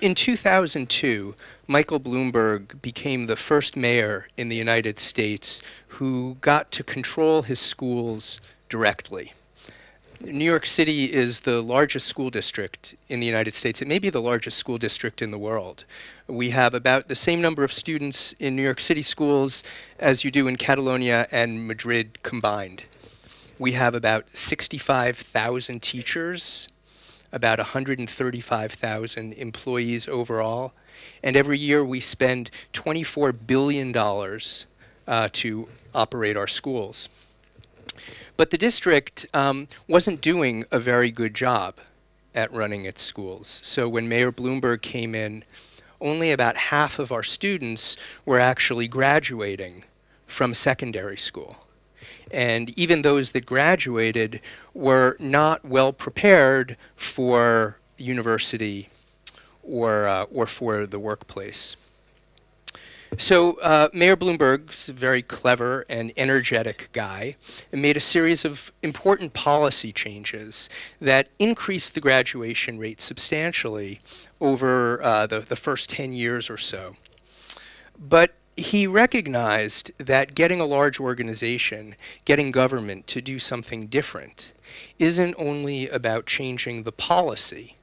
in 2002, Michael Bloomberg became the first mayor in the United States who got to control his schools directly. New York City is the largest school district in the United States. It may be the largest school district in the world. We have about the same number of students in New York City schools as you do in Catalonia and Madrid combined. We have about 65,000 teachers, about 135,000 employees overall, and every year we spend $24 billion uh, to operate our schools. But the district um, wasn't doing a very good job at running its schools. So when Mayor Bloomberg came in, only about half of our students were actually graduating from secondary school. And even those that graduated were not well prepared for university or, uh, or for the workplace. So uh, Mayor Bloomberg's a very clever and energetic guy and made a series of important policy changes that increased the graduation rate substantially over uh, the, the first 10 years or so. But he recognized that getting a large organization, getting government to do something different, isn't only about changing the policy,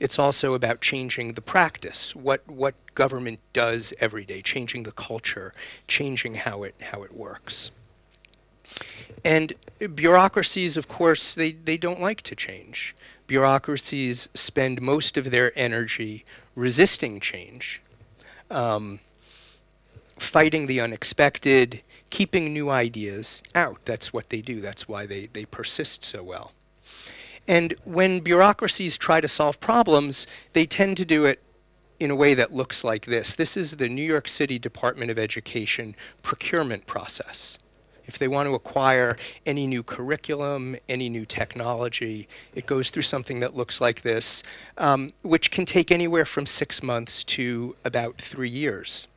it's also about changing the practice, what, what government does every day, changing the culture, changing how it, how it works. And bureaucracies, of course, they, they don't like to change. Bureaucracies spend most of their energy resisting change, um, fighting the unexpected, keeping new ideas out. That's what they do. That's why they, they persist so well. And when bureaucracies try to solve problems, they tend to do it in a way that looks like this. This is the New York City Department of Education procurement process. If they want to acquire any new curriculum, any new technology, it goes through something that looks like this, um, which can take anywhere from six months to about three years.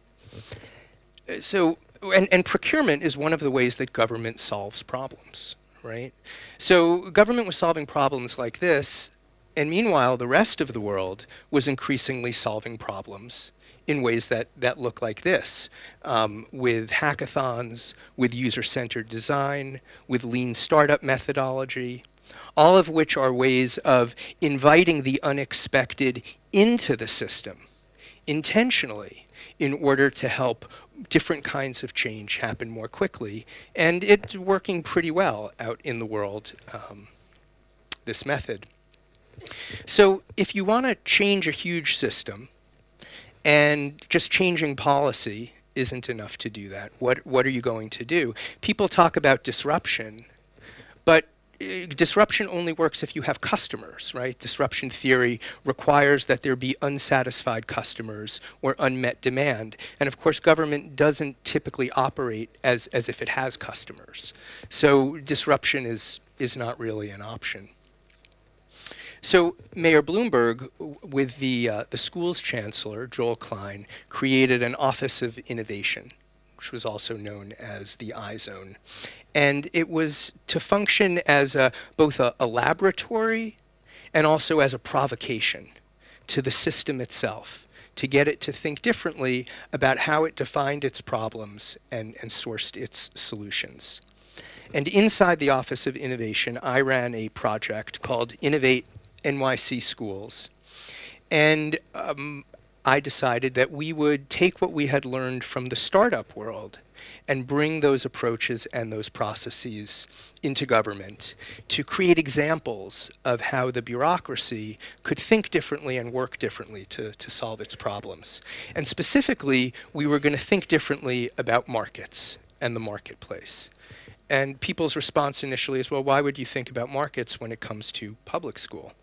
So, and, and procurement is one of the ways that government solves problems right? So government was solving problems like this, and meanwhile, the rest of the world was increasingly solving problems in ways that, that look like this, um, with hackathons, with user-centered design, with lean startup methodology, all of which are ways of inviting the unexpected into the system intentionally in order to help different kinds of change happen more quickly. And it's working pretty well out in the world, um, this method. So if you want to change a huge system, and just changing policy isn't enough to do that. What, what are you going to do? People talk about disruption, but disruption only works if you have customers, right? Disruption theory requires that there be unsatisfied customers or unmet demand. And of course, government doesn't typically operate as, as if it has customers. So disruption is, is not really an option. So Mayor Bloomberg, with the, uh, the school's chancellor, Joel Klein, created an Office of Innovation which was also known as the iZone. And it was to function as a, both a, a laboratory and also as a provocation to the system itself to get it to think differently about how it defined its problems and, and sourced its solutions. And inside the Office of Innovation, I ran a project called Innovate NYC Schools. And um, I decided that we would take what we had learned from the startup world and bring those approaches and those processes into government to create examples of how the bureaucracy could think differently and work differently to, to solve its problems. And specifically, we were going to think differently about markets and the marketplace. And people's response initially is, well, why would you think about markets when it comes to public school?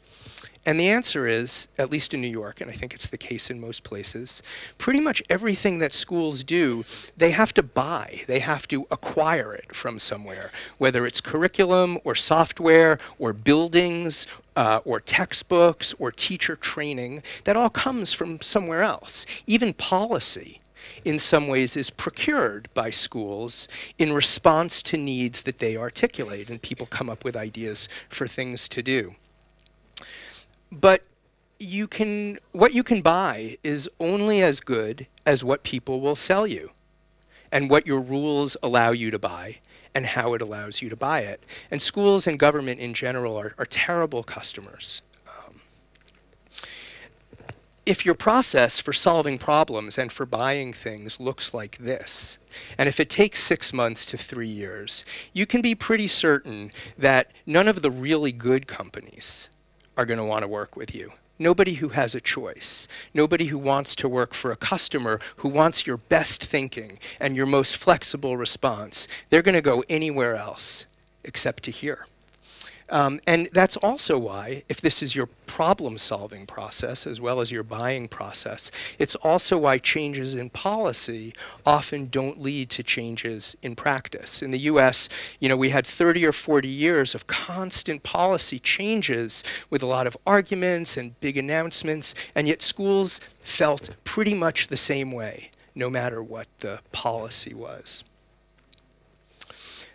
And the answer is, at least in New York, and I think it's the case in most places, pretty much everything that schools do, they have to buy. They have to acquire it from somewhere, whether it's curriculum or software or buildings uh, or textbooks or teacher training. That all comes from somewhere else. Even policy in some ways is procured by schools in response to needs that they articulate and people come up with ideas for things to do. But you can what you can buy is only as good as what people will sell you and what your rules allow you to buy and how it allows you to buy it. And schools and government in general are, are terrible customers. If your process for solving problems and for buying things looks like this, and if it takes six months to three years, you can be pretty certain that none of the really good companies are going to want to work with you. Nobody who has a choice. Nobody who wants to work for a customer who wants your best thinking and your most flexible response. They're going to go anywhere else except to here. Um, and that's also why, if this is your problem solving process as well as your buying process, it's also why changes in policy often don't lead to changes in practice. In the US, you know, we had 30 or 40 years of constant policy changes with a lot of arguments and big announcements, and yet schools felt pretty much the same way, no matter what the policy was.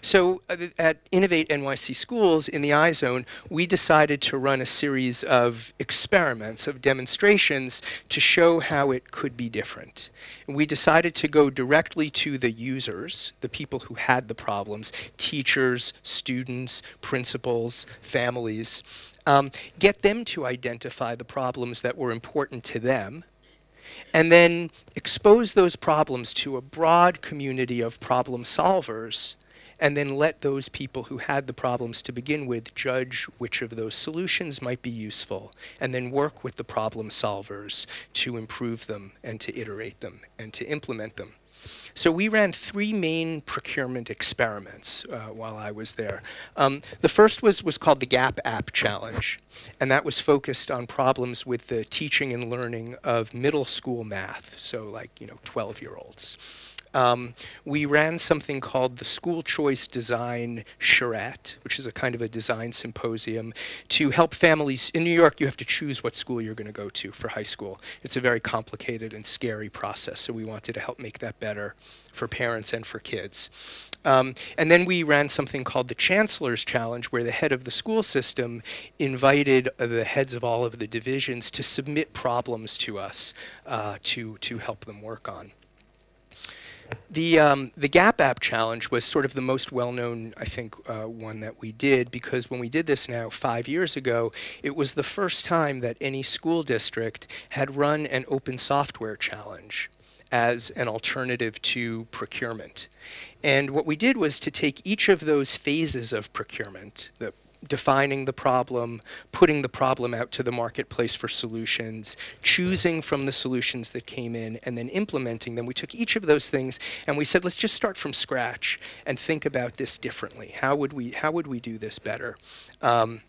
So uh, at Innovate NYC Schools in the iZone, we decided to run a series of experiments, of demonstrations to show how it could be different. And we decided to go directly to the users, the people who had the problems, teachers, students, principals, families, um, get them to identify the problems that were important to them, and then expose those problems to a broad community of problem solvers and then let those people who had the problems to begin with judge which of those solutions might be useful, and then work with the problem solvers to improve them and to iterate them and to implement them. So we ran three main procurement experiments uh, while I was there. Um, the first was, was called the GAP App Challenge, and that was focused on problems with the teaching and learning of middle school math, so like, you know, 12-year-olds um, we ran something called the School Choice Design Charrette, which is a kind of a design symposium to help families. In New York, you have to choose what school you're going to go to for high school. It's a very complicated and scary process, so we wanted to help make that better for parents and for kids. Um, and then we ran something called the Chancellor's Challenge, where the head of the school system invited uh, the heads of all of the divisions to submit problems to us uh, to, to help them work on. The, um, the Gap App Challenge was sort of the most well-known, I think, uh, one that we did because when we did this now five years ago, it was the first time that any school district had run an open software challenge as an alternative to procurement. And what we did was to take each of those phases of procurement, the defining the problem, putting the problem out to the marketplace for solutions, choosing from the solutions that came in, and then implementing them. We took each of those things and we said, let's just start from scratch and think about this differently. How would we, how would we do this better? Um,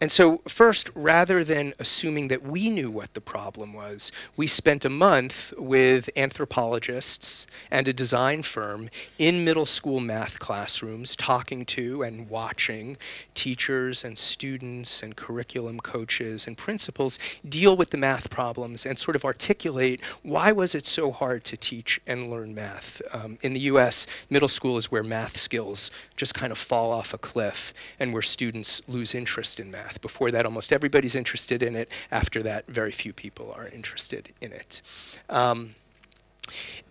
and so first, rather than assuming that we knew what the problem was, we spent a month with anthropologists and a design firm in middle school math classrooms talking to and watching teachers teachers and students and curriculum coaches and principals deal with the math problems and sort of articulate why was it so hard to teach and learn math. Um, in the US, middle school is where math skills just kind of fall off a cliff and where students lose interest in math. Before that, almost everybody's interested in it. After that, very few people are interested in it. Um,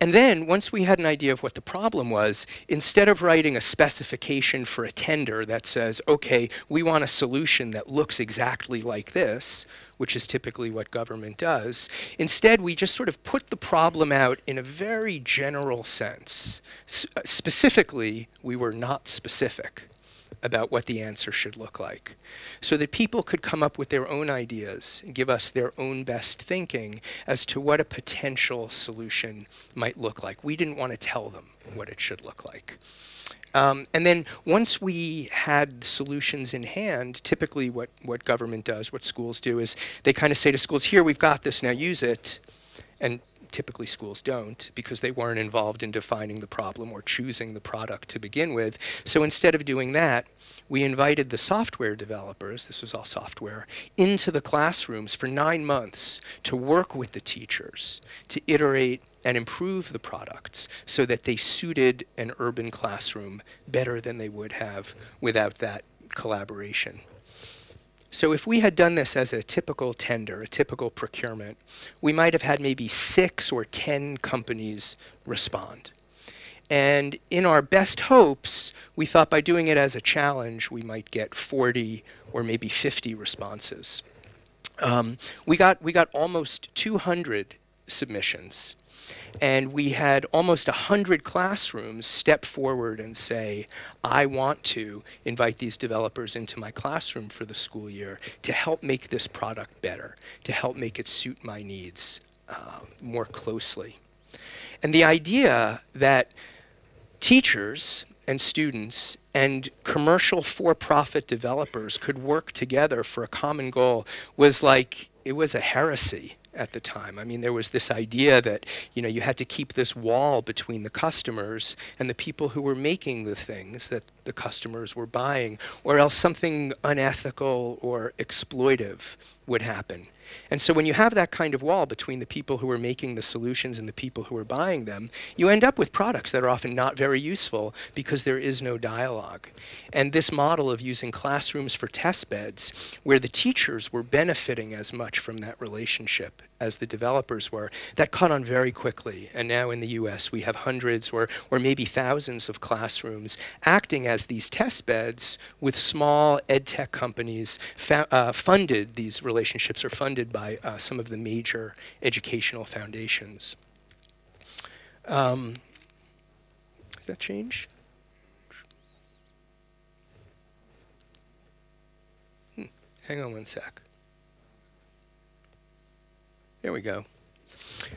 and then, once we had an idea of what the problem was, instead of writing a specification for a tender that says, okay, we want a solution that looks exactly like this, which is typically what government does, instead we just sort of put the problem out in a very general sense. S uh, specifically, we were not specific about what the answer should look like. So that people could come up with their own ideas and give us their own best thinking as to what a potential solution might look like. We didn't want to tell them what it should look like. Um, and then once we had solutions in hand, typically what, what government does, what schools do, is they kind of say to schools, here, we've got this, now use it. And typically schools don't because they weren't involved in defining the problem or choosing the product to begin with. So instead of doing that, we invited the software developers, this was all software, into the classrooms for nine months to work with the teachers to iterate and improve the products so that they suited an urban classroom better than they would have without that collaboration. So if we had done this as a typical tender, a typical procurement, we might have had maybe six or 10 companies respond. And in our best hopes, we thought by doing it as a challenge, we might get 40 or maybe 50 responses. Um, we, got, we got almost 200 submissions. And we had almost 100 classrooms step forward and say, I want to invite these developers into my classroom for the school year to help make this product better, to help make it suit my needs uh, more closely. And the idea that teachers and students and commercial for-profit developers could work together for a common goal was like, it was a heresy at the time. I mean, there was this idea that, you know, you had to keep this wall between the customers and the people who were making the things that the customers were buying, or else something unethical or exploitive would happen. And so when you have that kind of wall between the people who are making the solutions and the people who are buying them, you end up with products that are often not very useful because there is no dialogue. And this model of using classrooms for test beds, where the teachers were benefiting as much from that relationship as the developers were, that caught on very quickly. And now in the US, we have hundreds or, or maybe thousands of classrooms acting as these test beds with small ed tech companies uh, funded, these relationships are funded by uh, some of the major educational foundations. Um, does that change? Hmm. Hang on one sec. There we go.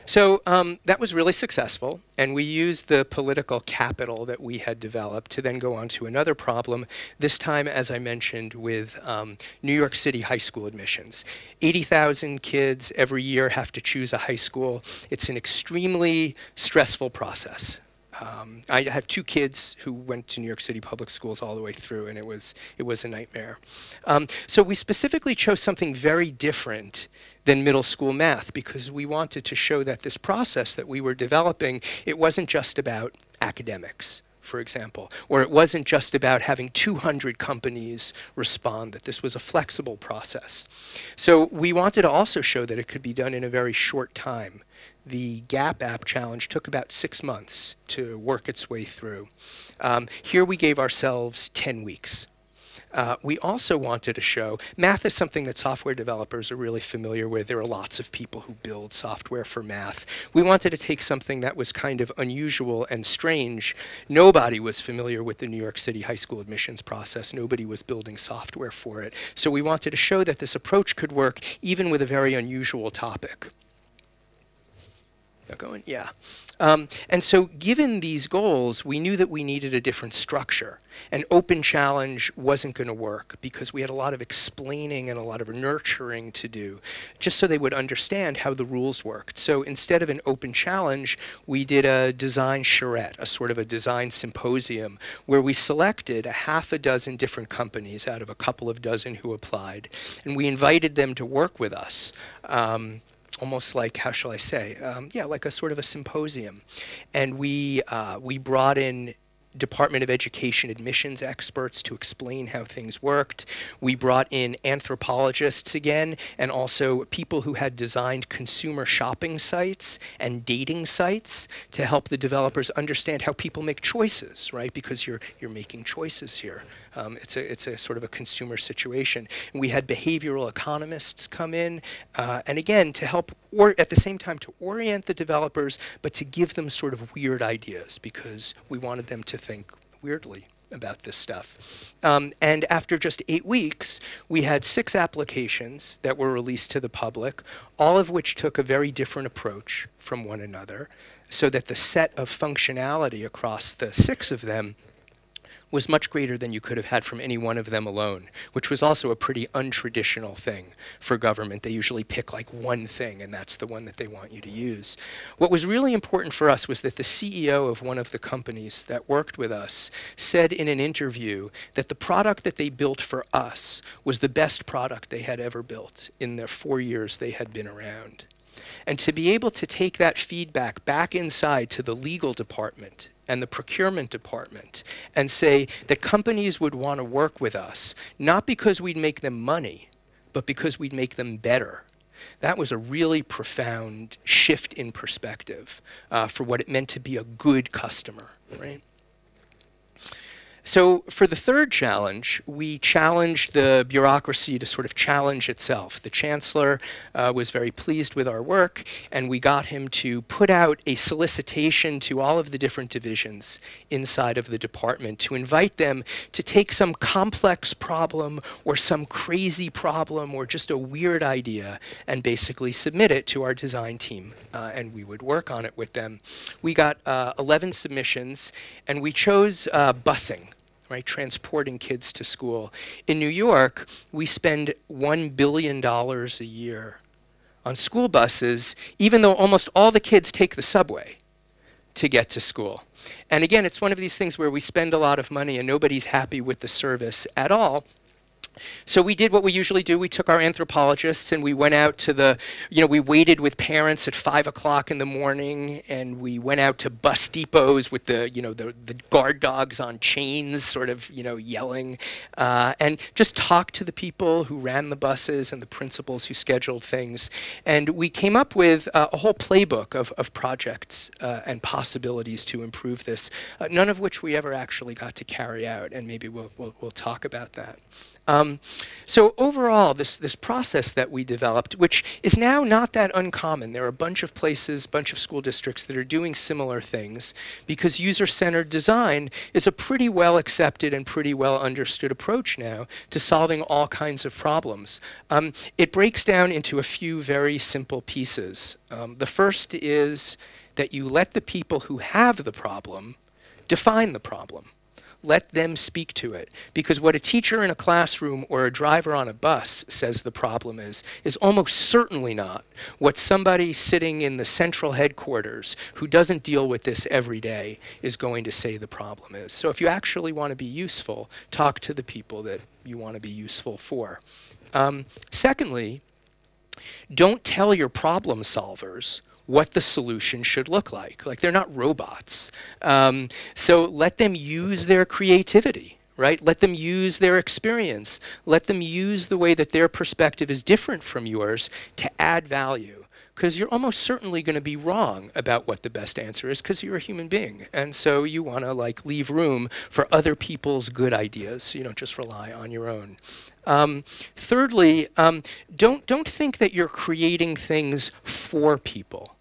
So um, that was really successful, and we used the political capital that we had developed to then go on to another problem, this time, as I mentioned, with um, New York City high school admissions. 80,000 kids every year have to choose a high school. It's an extremely stressful process. Um, I have two kids who went to New York City public schools all the way through, and it was it was a nightmare. Um, so we specifically chose something very different than middle school math because we wanted to show that this process that we were developing it wasn't just about academics for example, or it wasn't just about having 200 companies respond, that this was a flexible process. So we wanted to also show that it could be done in a very short time the GAP app challenge took about six months to work its way through. Um, here we gave ourselves 10 weeks. Uh, we also wanted to show math is something that software developers are really familiar with. There are lots of people who build software for math. We wanted to take something that was kind of unusual and strange. Nobody was familiar with the New York City high school admissions process. Nobody was building software for it. So we wanted to show that this approach could work even with a very unusual topic going? Yeah. Um, and so given these goals, we knew that we needed a different structure. An open challenge wasn't going to work because we had a lot of explaining and a lot of nurturing to do, just so they would understand how the rules worked. So instead of an open challenge, we did a design charrette, a sort of a design symposium, where we selected a half a dozen different companies out of a couple of dozen who applied, and we invited them to work with us. Um, almost like how shall I say? Um, yeah, like a sort of a symposium, and we uh, we brought in Department of Education admissions experts to explain how things worked. We brought in anthropologists again and also people who had designed consumer shopping sites and dating sites to help the developers understand how people make choices, right? Because you're, you're making choices here. Um, it's, a, it's a sort of a consumer situation. And we had behavioral economists come in, uh, and again, to help, or at the same time, to orient the developers, but to give them sort of weird ideas because we wanted them to think weirdly about this stuff. Um, and after just eight weeks, we had six applications that were released to the public, all of which took a very different approach from one another, so that the set of functionality across the six of them was much greater than you could have had from any one of them alone, which was also a pretty untraditional thing for government. They usually pick like one thing, and that's the one that they want you to use. What was really important for us was that the CEO of one of the companies that worked with us said in an interview that the product that they built for us was the best product they had ever built in the four years they had been around. And to be able to take that feedback back inside to the legal department and the procurement department and say that companies would want to work with us, not because we'd make them money, but because we'd make them better. That was a really profound shift in perspective uh, for what it meant to be a good customer, right? So for the third challenge, we challenged the bureaucracy to sort of challenge itself. The chancellor uh, was very pleased with our work, and we got him to put out a solicitation to all of the different divisions inside of the department to invite them to take some complex problem or some crazy problem or just a weird idea and basically submit it to our design team, uh, and we would work on it with them. We got uh, 11 submissions, and we chose uh, busing right, transporting kids to school. In New York, we spend $1 billion a year on school buses, even though almost all the kids take the subway to get to school. And again, it's one of these things where we spend a lot of money and nobody's happy with the service at all. So we did what we usually do. We took our anthropologists and we went out to the, you know, we waited with parents at five o'clock in the morning and we went out to bus depots with the, you know, the, the guard dogs on chains sort of, you know, yelling uh, and just talked to the people who ran the buses and the principals who scheduled things. And we came up with uh, a whole playbook of, of projects uh, and possibilities to improve this, uh, none of which we ever actually got to carry out. And maybe we'll, we'll, we'll talk about that. Um, so overall, this, this process that we developed, which is now not that uncommon, there are a bunch of places, bunch of school districts that are doing similar things because user-centered design is a pretty well accepted and pretty well understood approach now to solving all kinds of problems. Um, it breaks down into a few very simple pieces. Um, the first is that you let the people who have the problem define the problem. Let them speak to it. Because what a teacher in a classroom or a driver on a bus says the problem is, is almost certainly not what somebody sitting in the central headquarters who doesn't deal with this every day is going to say the problem is. So if you actually want to be useful, talk to the people that you want to be useful for. Um, secondly, don't tell your problem solvers what the solution should look like. Like they're not robots. Um, so let them use their creativity right? Let them use their experience. Let them use the way that their perspective is different from yours to add value. Because you're almost certainly going to be wrong about what the best answer is because you're a human being. And so you want to like leave room for other people's good ideas. So you don't just rely on your own. Um, thirdly, um, don't, don't think that you're creating things for people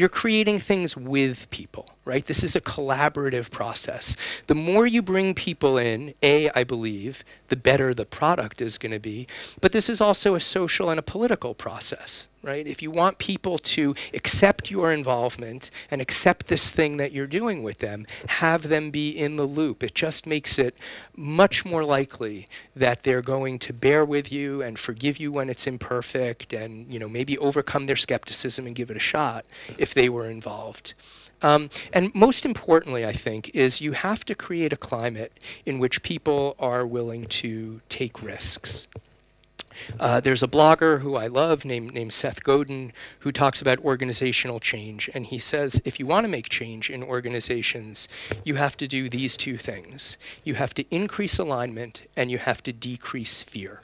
you're creating things with people, right? This is a collaborative process. The more you bring people in, A, I believe, the better the product is going to be. But this is also a social and a political process, right? If you want people to accept your involvement and accept this thing that you're doing with them, have them be in the loop. It just makes it much more likely that they're going to bear with you and forgive you when it's imperfect and, you know, maybe overcome their skepticism and give it a shot if they were involved. Um, and most importantly, I think, is you have to create a climate in which people are willing to take risks. Uh, there's a blogger who I love named, named Seth Godin who talks about organizational change. And he says if you want to make change in organizations, you have to do these two things. You have to increase alignment and you have to decrease fear.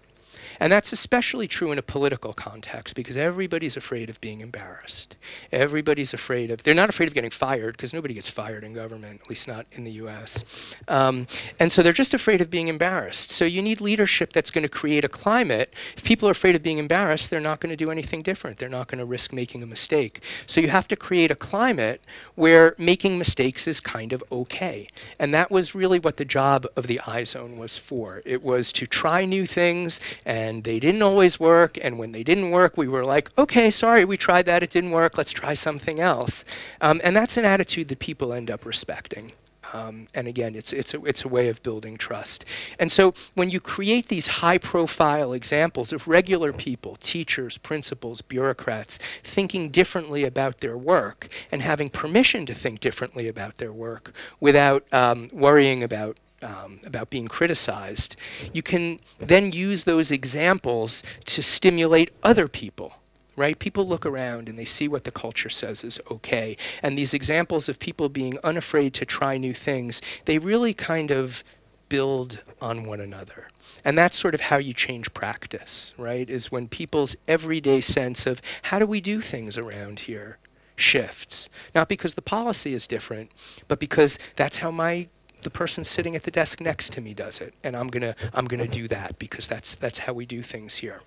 And that's especially true in a political context because everybody's afraid of being embarrassed. Everybody's afraid of, they're not afraid of getting fired because nobody gets fired in government, at least not in the US. Um, and so they're just afraid of being embarrassed. So you need leadership that's going to create a climate. If people are afraid of being embarrassed, they're not going to do anything different. They're not going to risk making a mistake. So you have to create a climate where making mistakes is kind of okay. And that was really what the job of the iZone was for. It was to try new things and and they didn't always work. And when they didn't work, we were like, okay, sorry, we tried that, it didn't work, let's try something else. Um, and that's an attitude that people end up respecting. Um, and again, it's, it's, a, it's a way of building trust. And so when you create these high profile examples of regular people, teachers, principals, bureaucrats, thinking differently about their work and having permission to think differently about their work without um, worrying about um, about being criticized, you can then use those examples to stimulate other people right? People look around and they see what the culture says is okay. And these examples of people being unafraid to try new things, they really kind of build on one another. And that's sort of how you change practice, right? Is when people's everyday sense of how do we do things around here shifts. Not because the policy is different, but because that's how my the person sitting at the desk next to me does it, and I'm gonna I'm gonna do that because that's that's how we do things here.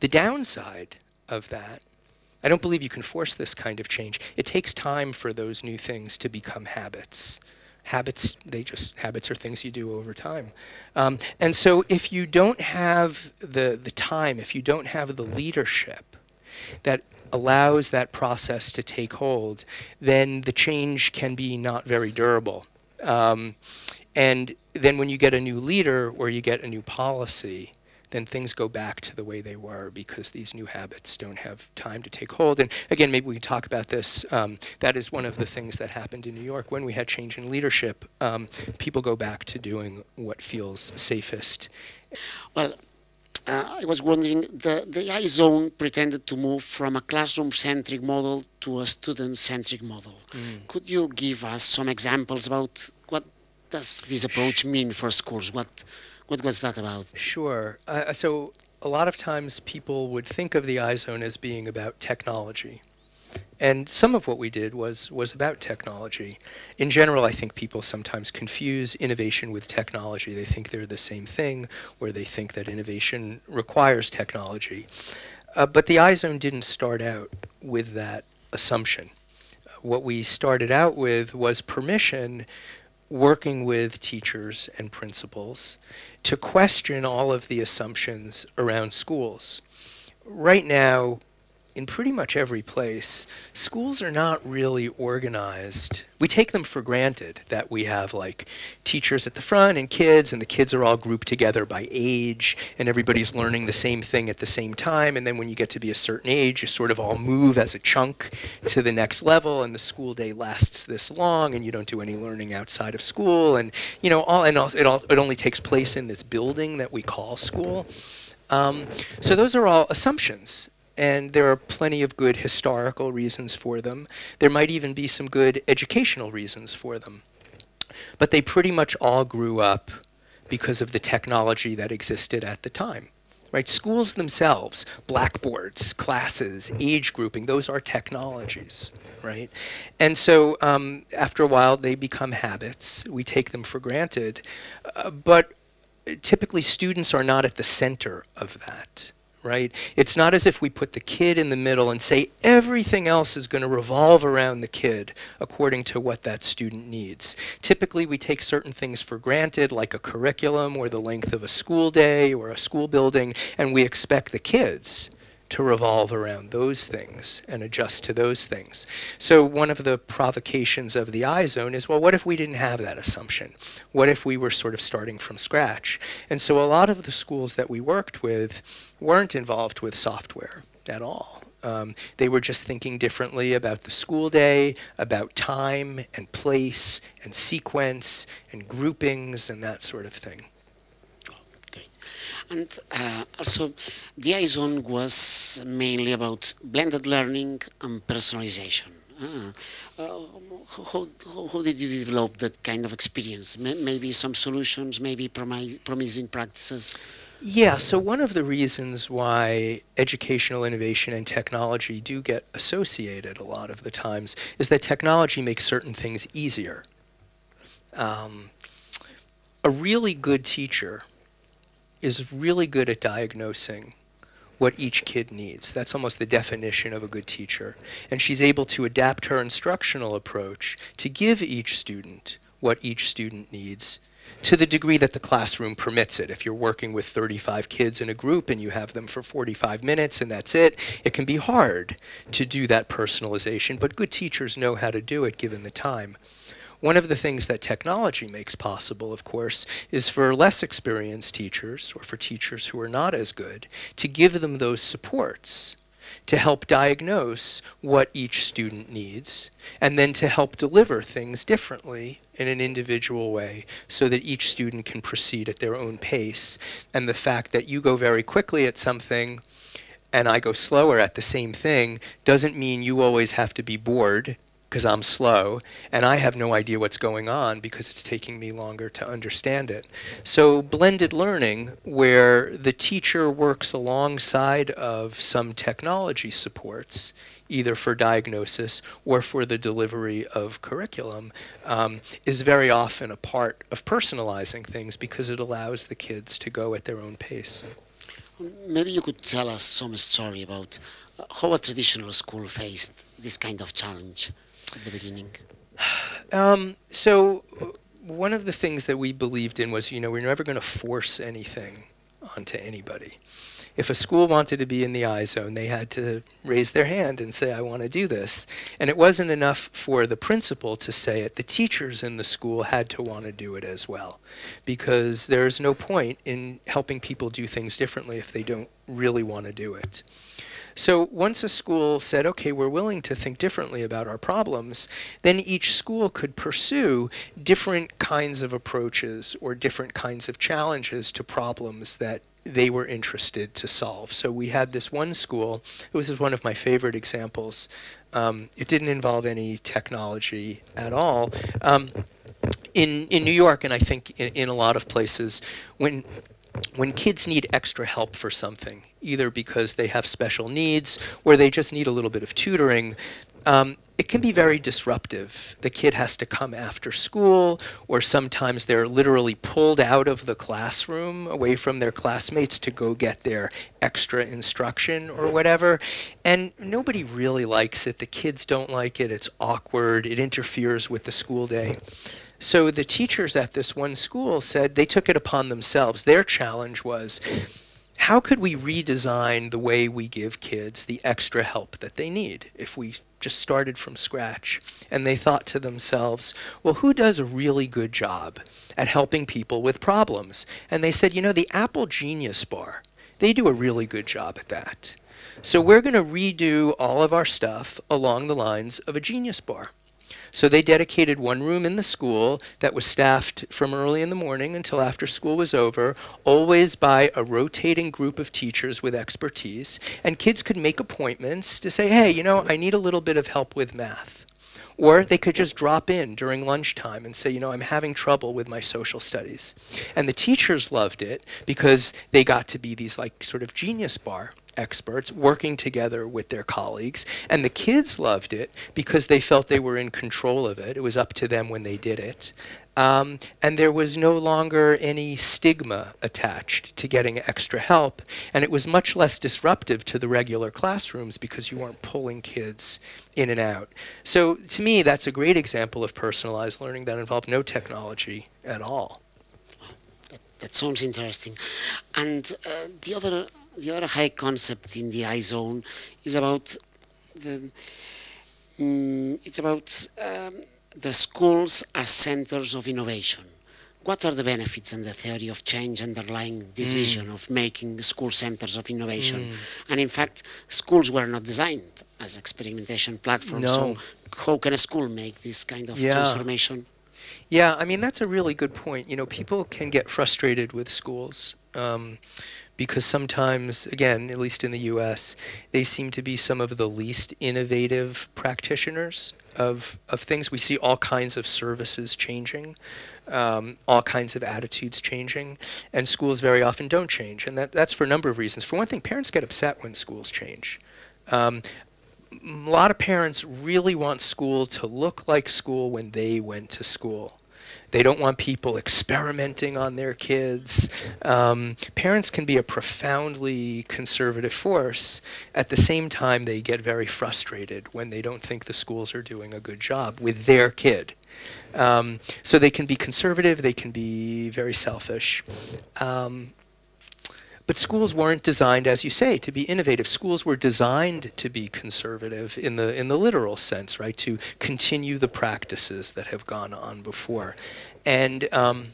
The downside of that, I don't believe you can force this kind of change. It takes time for those new things to become habits. Habits, they just habits are things you do over time, um, and so if you don't have the the time, if you don't have the leadership that allows that process to take hold, then the change can be not very durable. Um, and then when you get a new leader or you get a new policy, then things go back to the way they were because these new habits don't have time to take hold. And again, maybe we can talk about this. Um, that is one of the things that happened in New York when we had change in leadership. Um, people go back to doing what feels safest. Well, uh, I was wondering, the, the iZone pretended to move from a classroom-centric model to a student-centric model. Mm. Could you give us some examples about what does this approach mean for schools? What, what was that about? Sure. Uh, so a lot of times people would think of the iZone as being about technology. And some of what we did was, was about technology. In general, I think people sometimes confuse innovation with technology. They think they're the same thing, or they think that innovation requires technology. Uh, but the iZone didn't start out with that assumption. what we started out with was permission working with teachers and principals to question all of the assumptions around schools. Right now, in pretty much every place, schools are not really organized. We take them for granted that we have like teachers at the front and kids, and the kids are all grouped together by age, and everybody's learning the same thing at the same time. And then when you get to be a certain age, you sort of all move as a chunk to the next level, and the school day lasts this long, and you don't do any learning outside of school. And you know, all and all, it all it only takes place in this building that we call school. Um, so those are all assumptions and there are plenty of good historical reasons for them. There might even be some good educational reasons for them. But they pretty much all grew up because of the technology that existed at the time. Right? Schools themselves, blackboards, classes, age grouping, those are technologies, right? And so um, after a while, they become habits. We take them for granted. Uh, but typically, students are not at the center of that right? It's not as if we put the kid in the middle and say everything else is going to revolve around the kid according to what that student needs. Typically, we take certain things for granted, like a curriculum or the length of a school day or a school building, and we expect the kids to revolve around those things and adjust to those things. So one of the provocations of the iZone is, well, what if we didn't have that assumption? What if we were sort of starting from scratch? And so a lot of the schools that we worked with weren't involved with software at all. Um, they were just thinking differently about the school day, about time and place and sequence and groupings and that sort of thing. And uh, also, the iZone was mainly about blended learning and personalization. Uh, uh, how, how, did you develop that kind of experience? Maybe some solutions, maybe promis promising practices? Yeah, so one of the reasons why educational innovation and technology do get associated a lot of the times is that technology makes certain things easier. Um, a really good teacher is really good at diagnosing what each kid needs. That's almost the definition of a good teacher. And she's able to adapt her instructional approach to give each student what each student needs to the degree that the classroom permits it. If you're working with 35 kids in a group and you have them for 45 minutes and that's it, it can be hard to do that personalization, but good teachers know how to do it given the time. One of the things that technology makes possible, of course, is for less experienced teachers or for teachers who are not as good to give them those supports to help diagnose what each student needs and then to help deliver things differently in an individual way so that each student can proceed at their own pace. And the fact that you go very quickly at something and I go slower at the same thing doesn't mean you always have to be bored because I'm slow, and I have no idea what's going on because it's taking me longer to understand it. So blended learning, where the teacher works alongside of some technology supports, either for diagnosis or for the delivery of curriculum, um, is very often a part of personalizing things because it allows the kids to go at their own pace. Maybe you could tell us some story about uh, how a traditional school faced this kind of challenge at the beginning? Um, so one of the things that we believed in was, you know, we're never going to force anything onto anybody. If a school wanted to be in the iZone, they had to raise their hand and say, I want to do this. And it wasn't enough for the principal to say it. The teachers in the school had to want to do it as well. Because there's no point in helping people do things differently if they don't really want to do it. So once a school said, okay, we're willing to think differently about our problems, then each school could pursue different kinds of approaches or different kinds of challenges to problems that they were interested to solve. So we had this one school, it was one of my favorite examples. Um, it didn't involve any technology at all. Um, in, in New York, and I think in, in a lot of places, when when kids need extra help for something, either because they have special needs or they just need a little bit of tutoring, um, it can be very disruptive. The kid has to come after school, or sometimes they're literally pulled out of the classroom away from their classmates to go get their extra instruction or whatever. And nobody really likes it. The kids don't like it. It's awkward. It interferes with the school day. So the teachers at this one school said they took it upon themselves. Their challenge was how could we redesign the way we give kids the extra help that they need if we just started from scratch? And they thought to themselves, well, who does a really good job at helping people with problems? And they said, you know, the Apple Genius Bar, they do a really good job at that. So we're going to redo all of our stuff along the lines of a Genius Bar. So they dedicated one room in the school that was staffed from early in the morning until after school was over, always by a rotating group of teachers with expertise. And kids could make appointments to say, hey, you know, I need a little bit of help with math. Or they could just drop in during lunchtime and say, you know, I'm having trouble with my social studies. And the teachers loved it because they got to be these like sort of genius bar experts working together with their colleagues. And the kids loved it because they felt they were in control of it. It was up to them when they did it. Um, and there was no longer any stigma attached to getting extra help. And it was much less disruptive to the regular classrooms because you weren't pulling kids in and out. So to me, that's a great example of personalized learning that involved no technology at all. That, sounds interesting. And uh, the other the other high concept in the iZone is about the mm, it's about um, the schools as centers of innovation. What are the benefits and the theory of change underlying this mm. vision of making school centers of innovation? Mm. And in fact, schools were not designed as experimentation platforms. No. So how can a school make this kind of yeah. transformation? Yeah, I mean that's a really good point. You know, people can get frustrated with schools. Um, because sometimes, again, at least in the US, they seem to be some of the least innovative practitioners of, of things. We see all kinds of services changing, um, all kinds of attitudes changing, and schools very often don't change. And that, that's for a number of reasons. For one thing, parents get upset when schools change. Um, a lot of parents really want school to look like school when they went to school. They don't want people experimenting on their kids. Um, parents can be a profoundly conservative force. At the same time, they get very frustrated when they don't think the schools are doing a good job with their kid. Um, so they can be conservative, they can be very selfish. Um, but schools weren't designed, as you say, to be innovative. Schools were designed to be conservative in the in the literal sense, right? To continue the practices that have gone on before, and um,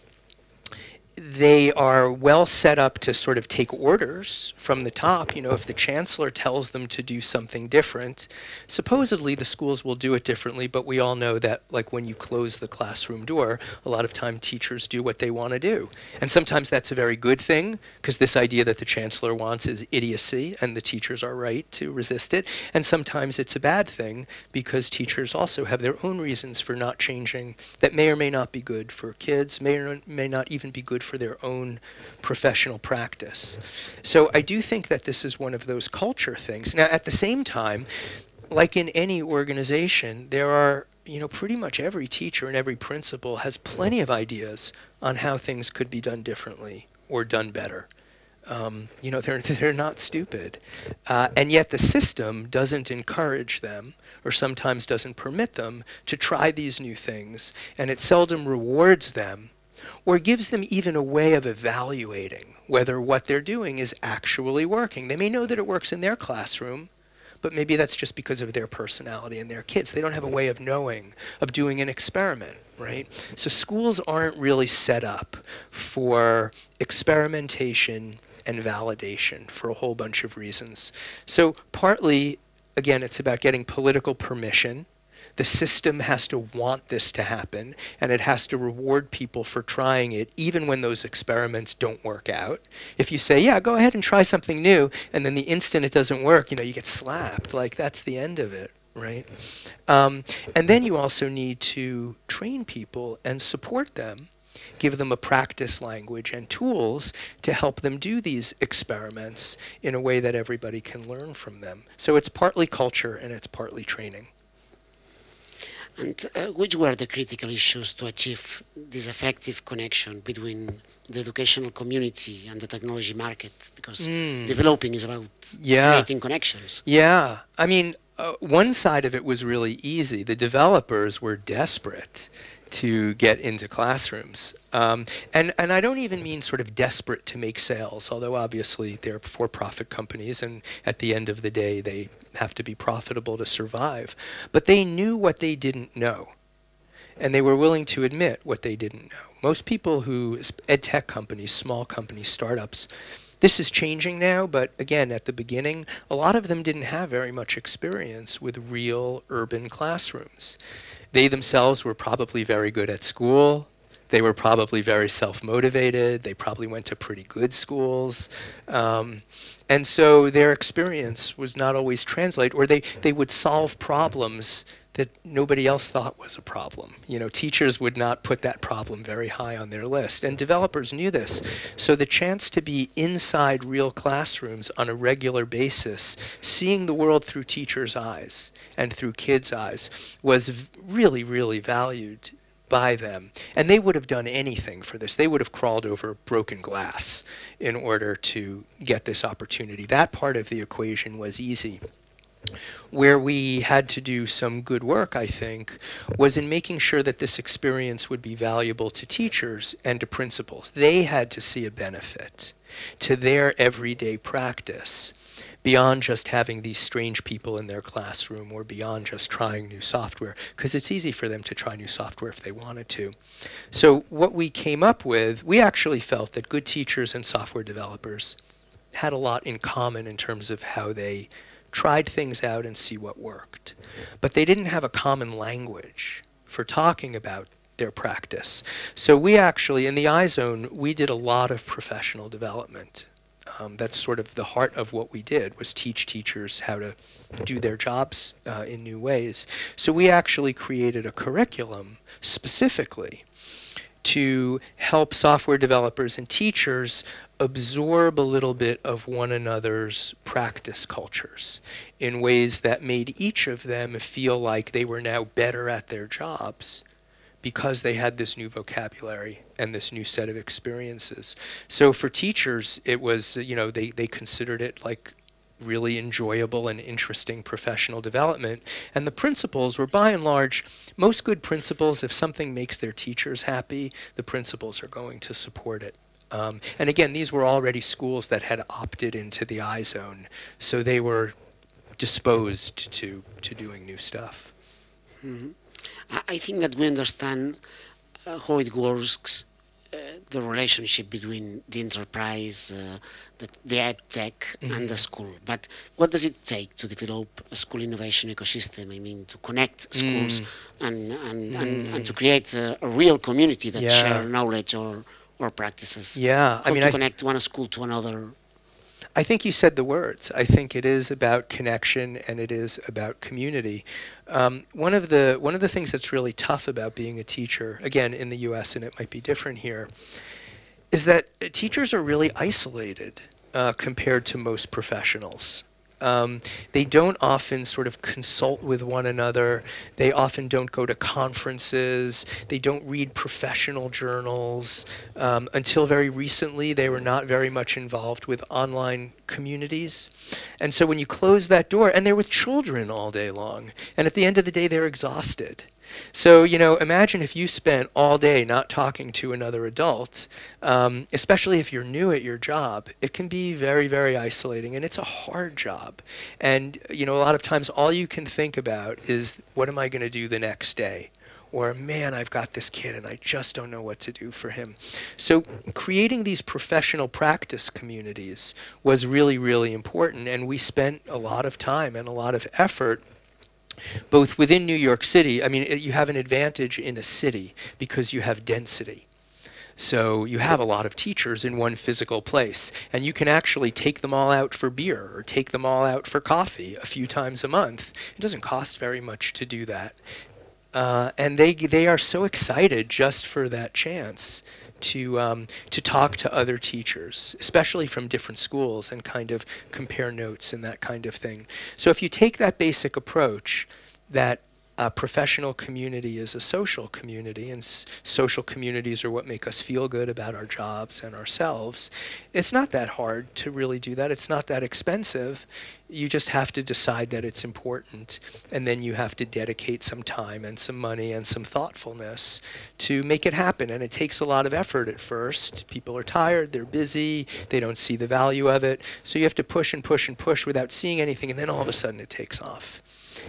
they are well set up to sort of take orders from the top. You know, if the chancellor tells them to do something different, supposedly the schools will do it differently, but we all know that, like when you close the classroom door, a lot of time teachers do what they want to do. And sometimes that's a very good thing, because this idea that the chancellor wants is idiocy, and the teachers are right to resist it. And sometimes it's a bad thing, because teachers also have their own reasons for not changing that may or may not be good for kids, may or may not even be good for their own professional practice. So I do think that this is one of those culture things. Now, at the same time, like in any organization, there are, you know, pretty much every teacher and every principal has plenty of ideas on how things could be done differently or done better. Um, you know, they're, they're not stupid. Uh, and yet the system doesn't encourage them or sometimes doesn't permit them to try these new things, and it seldom rewards them or gives them even a way of evaluating whether what they're doing is actually working. They may know that it works in their classroom, but maybe that's just because of their personality and their kids. They don't have a way of knowing, of doing an experiment, right? So schools aren't really set up for experimentation and validation for a whole bunch of reasons. So partly, again, it's about getting political permission the system has to want this to happen, and it has to reward people for trying it, even when those experiments don't work out. If you say, yeah, go ahead and try something new, and then the instant it doesn't work, you know, you get slapped. Like, that's the end of it, right? Um, and then you also need to train people and support them give them a practice language and tools to help them do these experiments in a way that everybody can learn from them. So it's partly culture and it's partly training. And uh, which were the critical issues to achieve this effective connection between the educational community and the technology market? Because mm. developing is about yeah. creating connections. Yeah. I mean, uh, one side of it was really easy. The developers were desperate to get into classrooms. Um, and, and I don't even mean sort of desperate to make sales, although obviously they're for profit companies, and at the end of the day, they have to be profitable to survive. But they knew what they didn't know, and they were willing to admit what they didn't know. Most people who, ed tech companies, small companies, startups, this is changing now, but again, at the beginning, a lot of them didn't have very much experience with real urban classrooms. They themselves were probably very good at school. They were probably very self-motivated. They probably went to pretty good schools. Um, and so their experience was not always translate, or they, they would solve problems that nobody else thought was a problem. You know, teachers would not put that problem very high on their list, and developers knew this. So the chance to be inside real classrooms on a regular basis, seeing the world through teachers' eyes and through kids' eyes, was really, really valued by them. And they would have done anything for this. They would have crawled over broken glass in order to get this opportunity. That part of the equation was easy. Where we had to do some good work, I think, was in making sure that this experience would be valuable to teachers and to principals. They had to see a benefit to their everyday practice beyond just having these strange people in their classroom or beyond just trying new software, because it's easy for them to try new software if they wanted to. So what we came up with, we actually felt that good teachers and software developers had a lot in common in terms of how they tried things out and see what worked. But they didn't have a common language for talking about their practice. So we actually, in the iZone, we did a lot of professional development um, that's sort of the heart of what we did was teach teachers how to do their jobs uh, in new ways. So we actually created a curriculum specifically to help software developers and teachers absorb a little bit of one another's practice cultures in ways that made each of them feel like they were now better at their jobs because they had this new vocabulary and this new set of experiences. So for teachers, it was, you know, they, they considered it like really enjoyable and interesting professional development. And the principals were by and large, most good principals, if something makes their teachers happy, the principals are going to support it. Um, and again, these were already schools that had opted into the iZone, so they were disposed to, to doing new stuff. Mm -hmm. I think that we understand uh, how it works uh, the relationship between the enterprise, uh, the, the ed tech, mm -hmm. and the school. But what does it take to develop a school innovation ecosystem? I mean, to connect schools mm. and, and, mm. and, and, to create a, a real community that yeah. share knowledge or, or practices. Yeah, How I mean, to I connect one school to another. I think you said the words. I think it is about connection and it is about community. Um, one of the one of the things that's really tough about being a teacher, again in the U.S. and it might be different here, is that teachers are really isolated uh, compared to most professionals. Um, they don't often sort of consult with one another. They often don't go to conferences. They don't read professional journals. Um, until very recently, they were not very much involved with online communities. And so when you close that door, and they're with children all day long, and at the end of the day, they're exhausted. So, you know, imagine if you spent all day not talking to another adult, um, especially if you're new at your job. It can be very, very isolating, and it's a hard job. And, you know, a lot of times all you can think about is, what am I going to do the next day? Or, man, I've got this kid and I just don't know what to do for him. So, creating these professional practice communities was really, really important. And we spent a lot of time and a lot of effort both within New York City, I mean, you have an advantage in a city because you have density. So you have a lot of teachers in one physical place, and you can actually take them all out for beer or take them all out for coffee a few times a month. It doesn't cost very much to do that. Uh, and they, they are so excited just for that chance to um, to talk to other teachers, especially from different schools, and kind of compare notes and that kind of thing. So if you take that basic approach, that a professional community is a social community, and social communities are what make us feel good about our jobs and ourselves. It's not that hard to really do that. It's not that expensive. You just have to decide that it's important, and then you have to dedicate some time and some money and some thoughtfulness to make it happen. And it takes a lot of effort at first. People are tired, they're busy, they don't see the value of it. So you have to push and push and push without seeing anything, and then all of a sudden it takes off.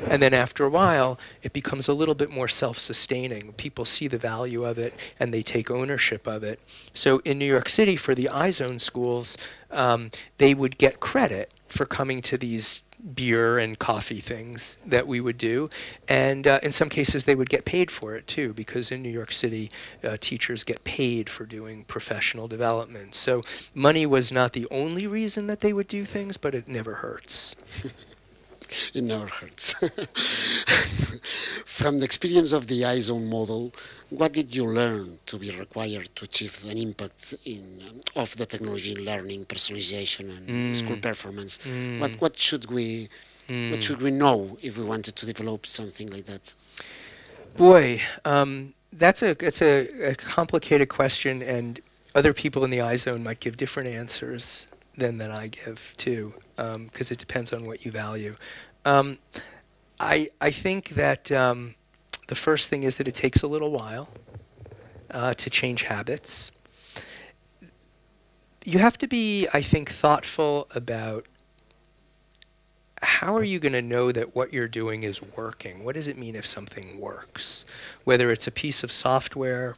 And then after a while, it becomes a little bit more self-sustaining. People see the value of it and they take ownership of it. So in New York City, for the iZone schools, um, they would get credit for coming to these beer and coffee things that we would do. And uh, in some cases, they would get paid for it too, because in New York City, uh, teachers get paid for doing professional development. So money was not the only reason that they would do things, but it never hurts. it never hurts. From the experience of the iZone model, what did you learn to be required to achieve an impact in um, of the technology in learning, personalization, and mm. school performance? Mm. What what should we mm. what should we know if we wanted to develop something like that? Boy, um, that's a it's a, a complicated question, and other people in the iZone might give different answers than that I give too because um, it depends on what you value. Um, I, I think that um, the first thing is that it takes a little while uh, to change habits. You have to be, I think, thoughtful about how are you going to know that what you're doing is working? What does it mean if something works? Whether it's a piece of software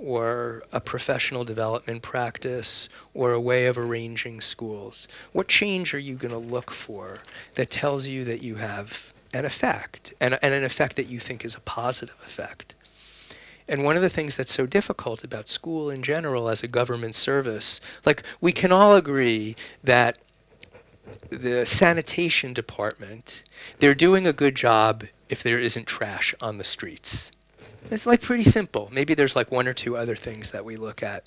or a professional development practice or a way of arranging schools? What change are you going to look for that tells you that you have an effect and, and an effect that you think is a positive effect? And one of the things that's so difficult about school in general as a government service, like we can all agree that the sanitation department, they're doing a good job if there isn't trash on the streets. It's like pretty simple. Maybe there's like one or two other things that we look at.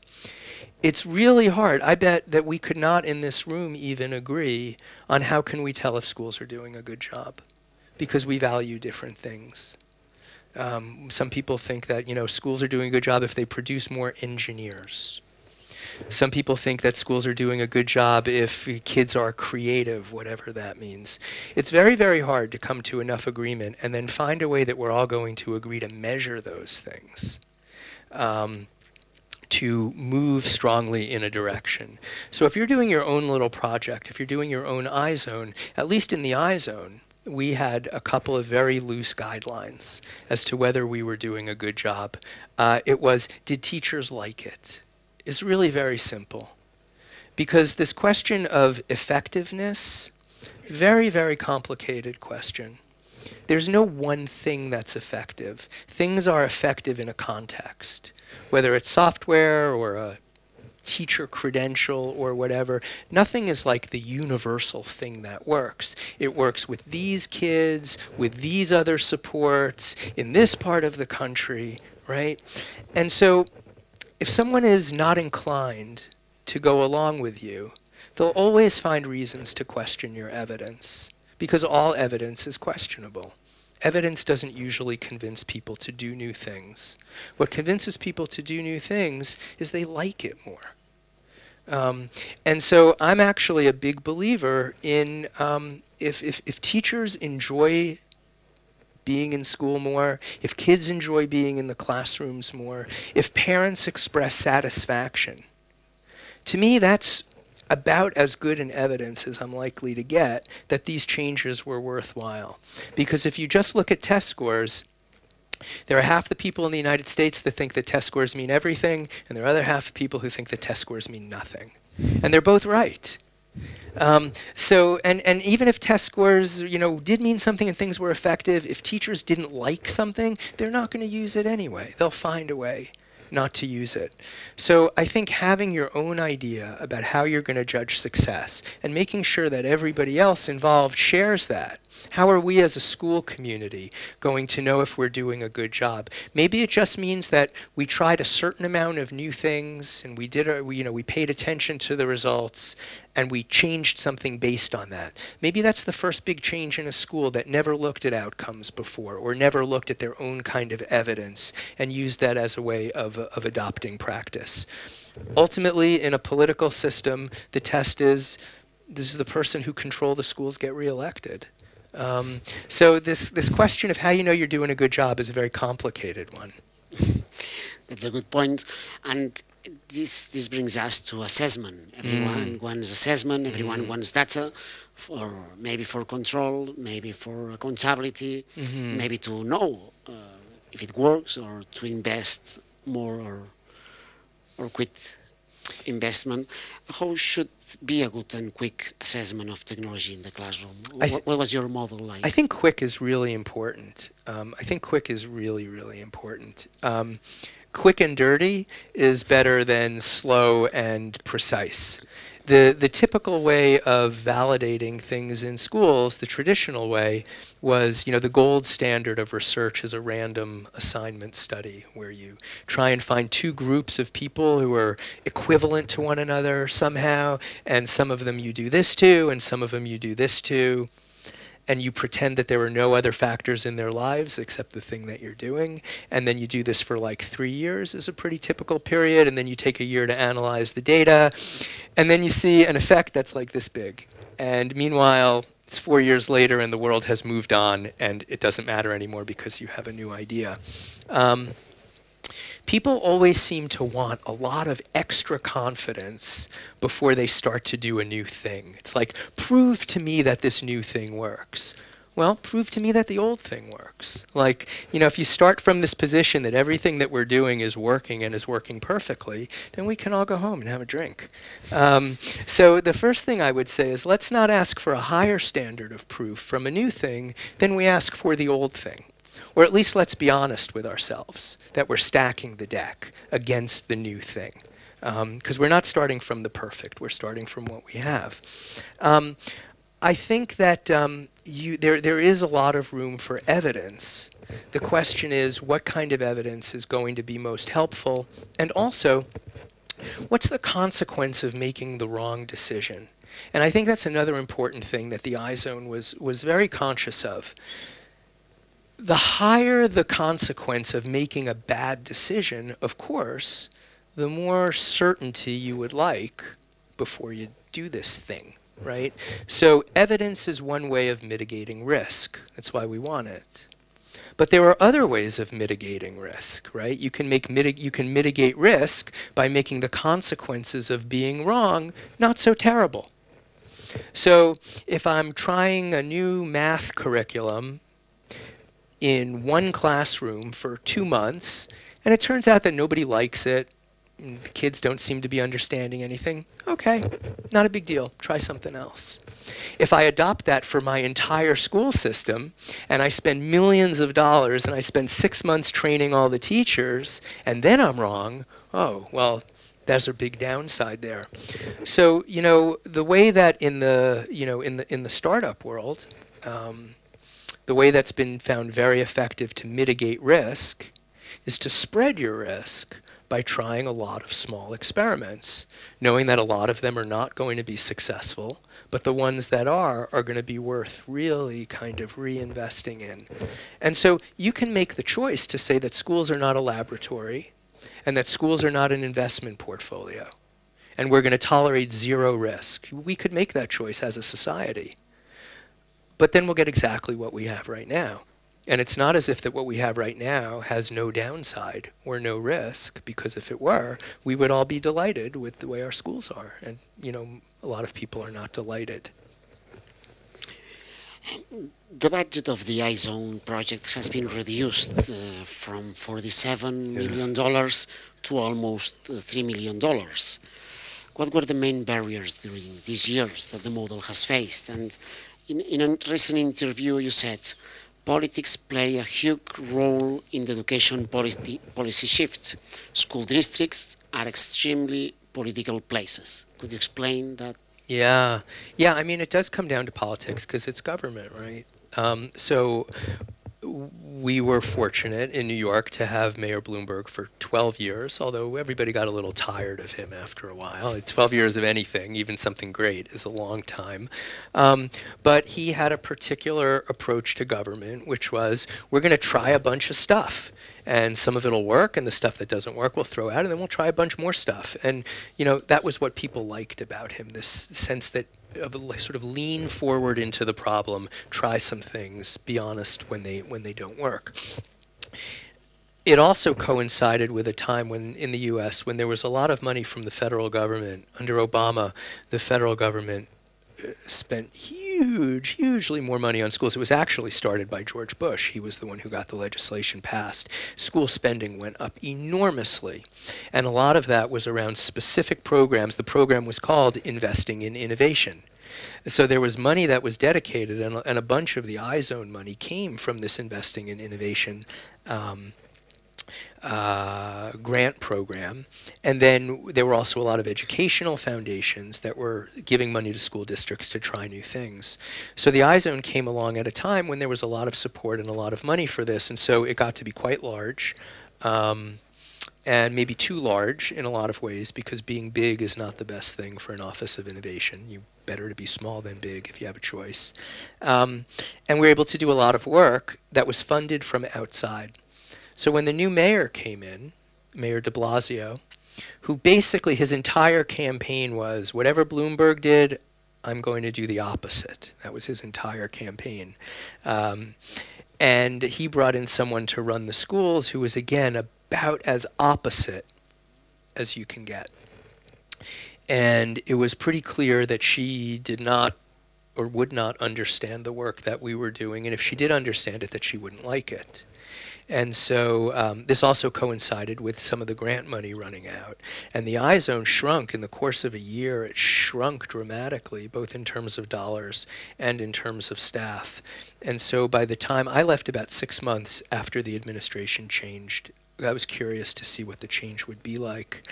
It's really hard. I bet that we could not in this room even agree on how can we tell if schools are doing a good job because we value different things. Um, some people think that you know schools are doing a good job if they produce more engineers some people think that schools are doing a good job if kids are creative, whatever that means. It's very, very hard to come to enough agreement and then find a way that we're all going to agree to measure those things. Um, to move strongly in a direction. So if you're doing your own little project, if you're doing your own iZone, at least in the iZone, we had a couple of very loose guidelines as to whether we were doing a good job. Uh, it was, did teachers like it? It's really very simple. Because this question of effectiveness, very, very complicated question. There's no one thing that's effective. Things are effective in a context, whether it's software or a teacher credential or whatever. Nothing is like the universal thing that works. It works with these kids, with these other supports, in this part of the country, right? And so if someone is not inclined to go along with you, they'll always find reasons to question your evidence because all evidence is questionable. Evidence doesn't usually convince people to do new things. What convinces people to do new things is they like it more. Um, and so I'm actually a big believer in um, if, if, if teachers enjoy being in school more, if kids enjoy being in the classrooms more, if parents express satisfaction, to me that's about as good an evidence as I'm likely to get that these changes were worthwhile. Because if you just look at test scores, there are half the people in the United States that think that test scores mean everything, and there are other half of people who think that test scores mean nothing. And they're both right. Um, so, and, and even if test scores, you know, did mean something and things were effective, if teachers didn't like something, they're not going to use it anyway. They'll find a way not to use it. So I think having your own idea about how you're going to judge success and making sure that everybody else involved shares that. How are we as a school community going to know if we're doing a good job? Maybe it just means that we tried a certain amount of new things and we did a, we, you know we paid attention to the results and we changed something based on that. Maybe that's the first big change in a school that never looked at outcomes before or never looked at their own kind of evidence and used that as a way of, of adopting practice. Ultimately, in a political system, the test is this is the person who control the schools get reelected. Um, so this, this question of how you know you're doing a good job is a very complicated one. That's a good point. And this this brings us to assessment. Everyone mm. wants assessment. Everyone mm. wants data, for maybe for control, maybe for accountability, mm -hmm. maybe to know uh, if it works or to invest more or or quit investment. How should be a good and quick assessment of technology in the classroom? What, what, was your model like? I think quick is really important. Um, I think quick is really really important. Um, quick and dirty is better than slow and precise. The, the typical way of validating things in schools, the traditional way, was, you know, the gold standard of research is a random assignment study where you try and find two groups of people who are equivalent to one another somehow, and some of them you do this to, and some of them you do this to and you pretend that there are no other factors in their lives except the thing that you're doing. And then you do this for like three years is a pretty typical period. And then you take a year to analyze the data. And then you see an effect that's like this big. And meanwhile, it's four years later and the world has moved on and it doesn't matter anymore because you have a new idea. Um, people always seem to want a lot of extra confidence before they start to do a new thing. It's like, prove to me that this new thing works. Well, prove to me that the old thing works. Like, you know, if you start from this position that everything that we're doing is working and is working perfectly, then we can all go home and have a drink. Um, so the first thing I would say is let's not ask for a higher standard of proof from a new thing than we ask for the old thing. Or at least let's be honest with ourselves that we're stacking the deck against the new thing. Because um, we're not starting from the perfect, we're starting from what we have. Um, I think that um, you, there, there is a lot of room for evidence. The question is, what kind of evidence is going to be most helpful? And also, what's the consequence of making the wrong decision? And I think that's another important thing that the iZone was, was very conscious of the higher the consequence of making a bad decision, of course, the more certainty you would like before you do this thing, right? So evidence is one way of mitigating risk. That's why we want it. But there are other ways of mitigating risk, right? You can make you can mitigate risk by making the consequences of being wrong not so terrible. So if I'm trying a new math curriculum in one classroom for two months, and it turns out that nobody likes it, the kids don't seem to be understanding anything, okay, not a big deal. Try something else. If I adopt that for my entire school system and I spend millions of dollars and I spend six months training all the teachers and then I'm wrong, oh, well, there's a big downside there. So, you know, the way that in the, you know, in the, in the startup world, um, the way that's been found very effective to mitigate risk is to spread your risk by trying a lot of small experiments, knowing that a lot of them are not going to be successful, but the ones that are are going to be worth really kind of reinvesting in. And so you can make the choice to say that schools are not a laboratory and that schools are not an investment portfolio. And we're going to tolerate zero risk. We could make that choice as a society. But then we'll get exactly what we have right now. And it's not as if that what we have right now has no downside or no risk, because if it were, we would all be delighted with the way our schools are. And, you know, a lot of people are not delighted. The budget of the iZone project has been reduced uh, from $47 million to almost uh, $3 million. What were the main barriers during these years that the model has faced? And in, in a recent interview, you said, politics play a huge role in the education policy, policy shift. School districts are extremely political places. Could you explain that? Yeah, yeah. I mean, it does come down to politics because it's government, right? Um, so we were fortunate in New York to have Mayor Bloomberg for 12 years, although everybody got a little tired of him after a while. 12 years of anything, even something great, is a long time. Um, but he had a particular approach to government, which was we're going to try a bunch of stuff. And some of it will work, and the stuff that doesn't work we'll throw out, and then we'll try a bunch more stuff. And, you know, that was what people liked about him this sense that of sort of lean forward into the problem, try some things, be honest when they when they don't work. It also coincided with a time when in the U.S. when there was a lot of money from the federal government under Obama, the federal government uh, spent huge, hugely more money on schools. It was actually started by George Bush. He was the one who got the legislation passed. School spending went up enormously. And a lot of that was around specific programs. The program was called Investing in Innovation. So there was money that was dedicated, and, and a bunch of the iZone money came from this investing in innovation. Um, uh, grant program. And then there were also a lot of educational foundations that were giving money to school districts to try new things. So the iZone came along at a time when there was a lot of support and a lot of money for this. And so it got to be quite large. Um, and maybe too large in a lot of ways because being big is not the best thing for an office of innovation. You better to be small than big if you have a choice. Um, and we were able to do a lot of work that was funded from outside. So when the new mayor came in, Mayor de Blasio, who basically his entire campaign was whatever Bloomberg did, I'm going to do the opposite. That was his entire campaign. Um, and he brought in someone to run the schools who was, again, about as opposite as you can get. And it was pretty clear that she did not or would not understand the work that we were doing. And if she did understand it, that she wouldn't like it. And so um, this also coincided with some of the grant money running out. And the iZone shrunk in the course of a year. It shrunk dramatically, both in terms of dollars and in terms of staff. And so by the time I left about six months after the administration changed, I was curious to see what the change would be like.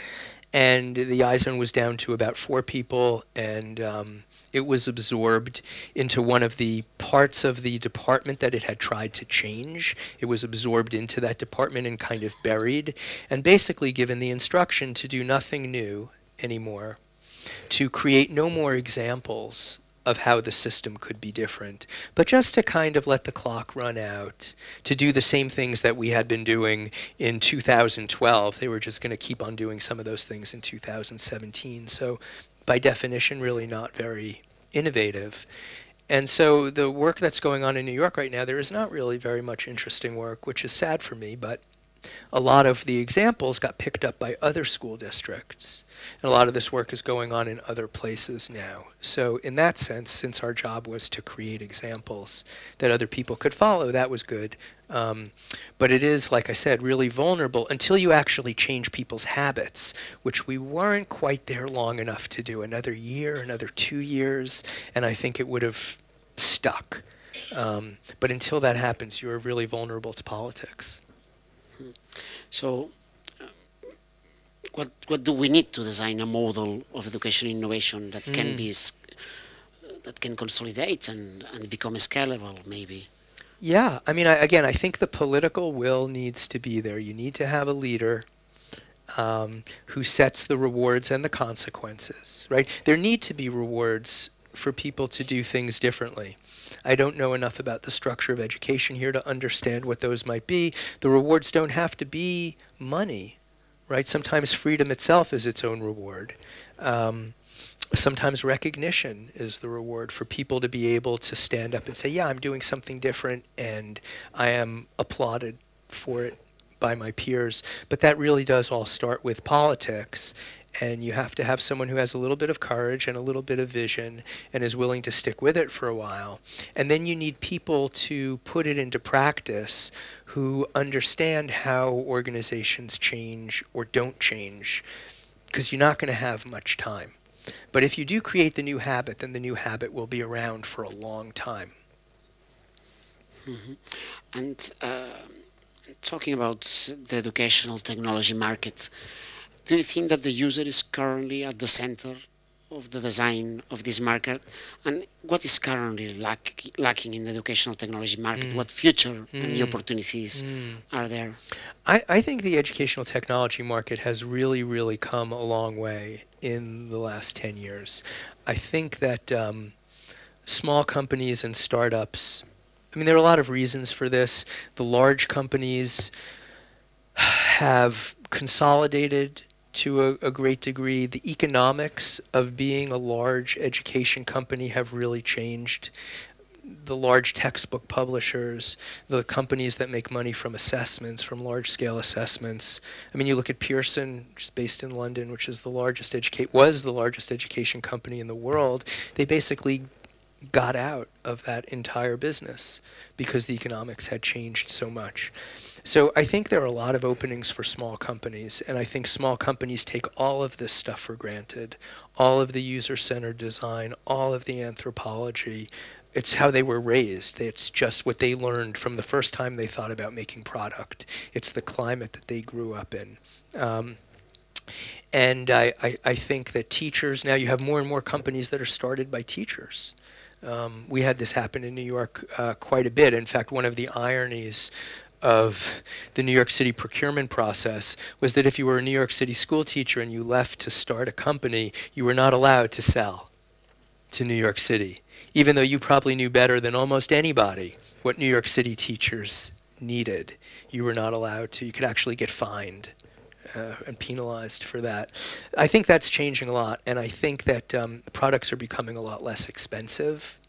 And the iZone was down to about four people, and um, it was absorbed into one of the parts of the department that it had tried to change. It was absorbed into that department and kind of buried, and basically given the instruction to do nothing new anymore, to create no more examples of how the system could be different, but just to kind of let the clock run out, to do the same things that we had been doing in 2012. They were just going to keep on doing some of those things in 2017. So by definition, really not very innovative. And so the work that's going on in New York right now, there is not really very much interesting work, which is sad for me, but a lot of the examples got picked up by other school districts. And a lot of this work is going on in other places now. So, in that sense, since our job was to create examples that other people could follow, that was good. Um, but it is, like I said, really vulnerable until you actually change people's habits, which we weren't quite there long enough to do. Another year, another two years, and I think it would have stuck. Um, but until that happens, you're really vulnerable to politics. So, uh, what what do we need to design a model of education innovation that mm. can be that can consolidate and, and become scalable, maybe? Yeah, I mean, I, again, I think the political will needs to be there. You need to have a leader um, who sets the rewards and the consequences, right? There need to be rewards for people to do things differently. I don't know enough about the structure of education here to understand what those might be. The rewards don't have to be money, right? Sometimes freedom itself is its own reward. Um, sometimes recognition is the reward for people to be able to stand up and say, yeah, I'm doing something different and I am applauded for it by my peers. But that really does all start with politics and you have to have someone who has a little bit of courage and a little bit of vision and is willing to stick with it for a while. And then you need people to put it into practice who understand how organizations change or don't change because you're not going to have much time. But if you do create the new habit, then the new habit will be around for a long time. Mm -hmm. And uh, talking about the educational technology market, do you think that the user is currently at the center of the design of this market? And what is currently lack, lacking in the educational technology market? Mm. What future mm. and opportunities mm. are there? I, I think the educational technology market has really, really come a long way in the last 10 years. I think that um, small companies and startups, I mean, there are a lot of reasons for this. The large companies have consolidated to a, a, great degree. The economics of being a large education company have really changed. The large textbook publishers, the companies that make money from assessments, from large scale assessments. I mean, you look at Pearson, which is based in London, which is the largest educate was the largest education company in the world. They basically got out of that entire business because the economics had changed so much. So I think there are a lot of openings for small companies, and I think small companies take all of this stuff for granted, all of the user-centered design, all of the anthropology. It's how they were raised. It's just what they learned from the first time they thought about making product. It's the climate that they grew up in. Um, and I, I, I, think that teachers, now you have more and more companies that are started by teachers. Um, we had this happen in New York uh, quite a bit. In fact, one of the ironies of the New York City procurement process was that if you were a New York City school teacher and you left to start a company, you were not allowed to sell to New York City, even though you probably knew better than almost anybody what New York City teachers needed. You were not allowed to. You could actually get fined uh, and penalized for that. I think that's changing a lot, and I think that um, products are becoming a lot less expensive.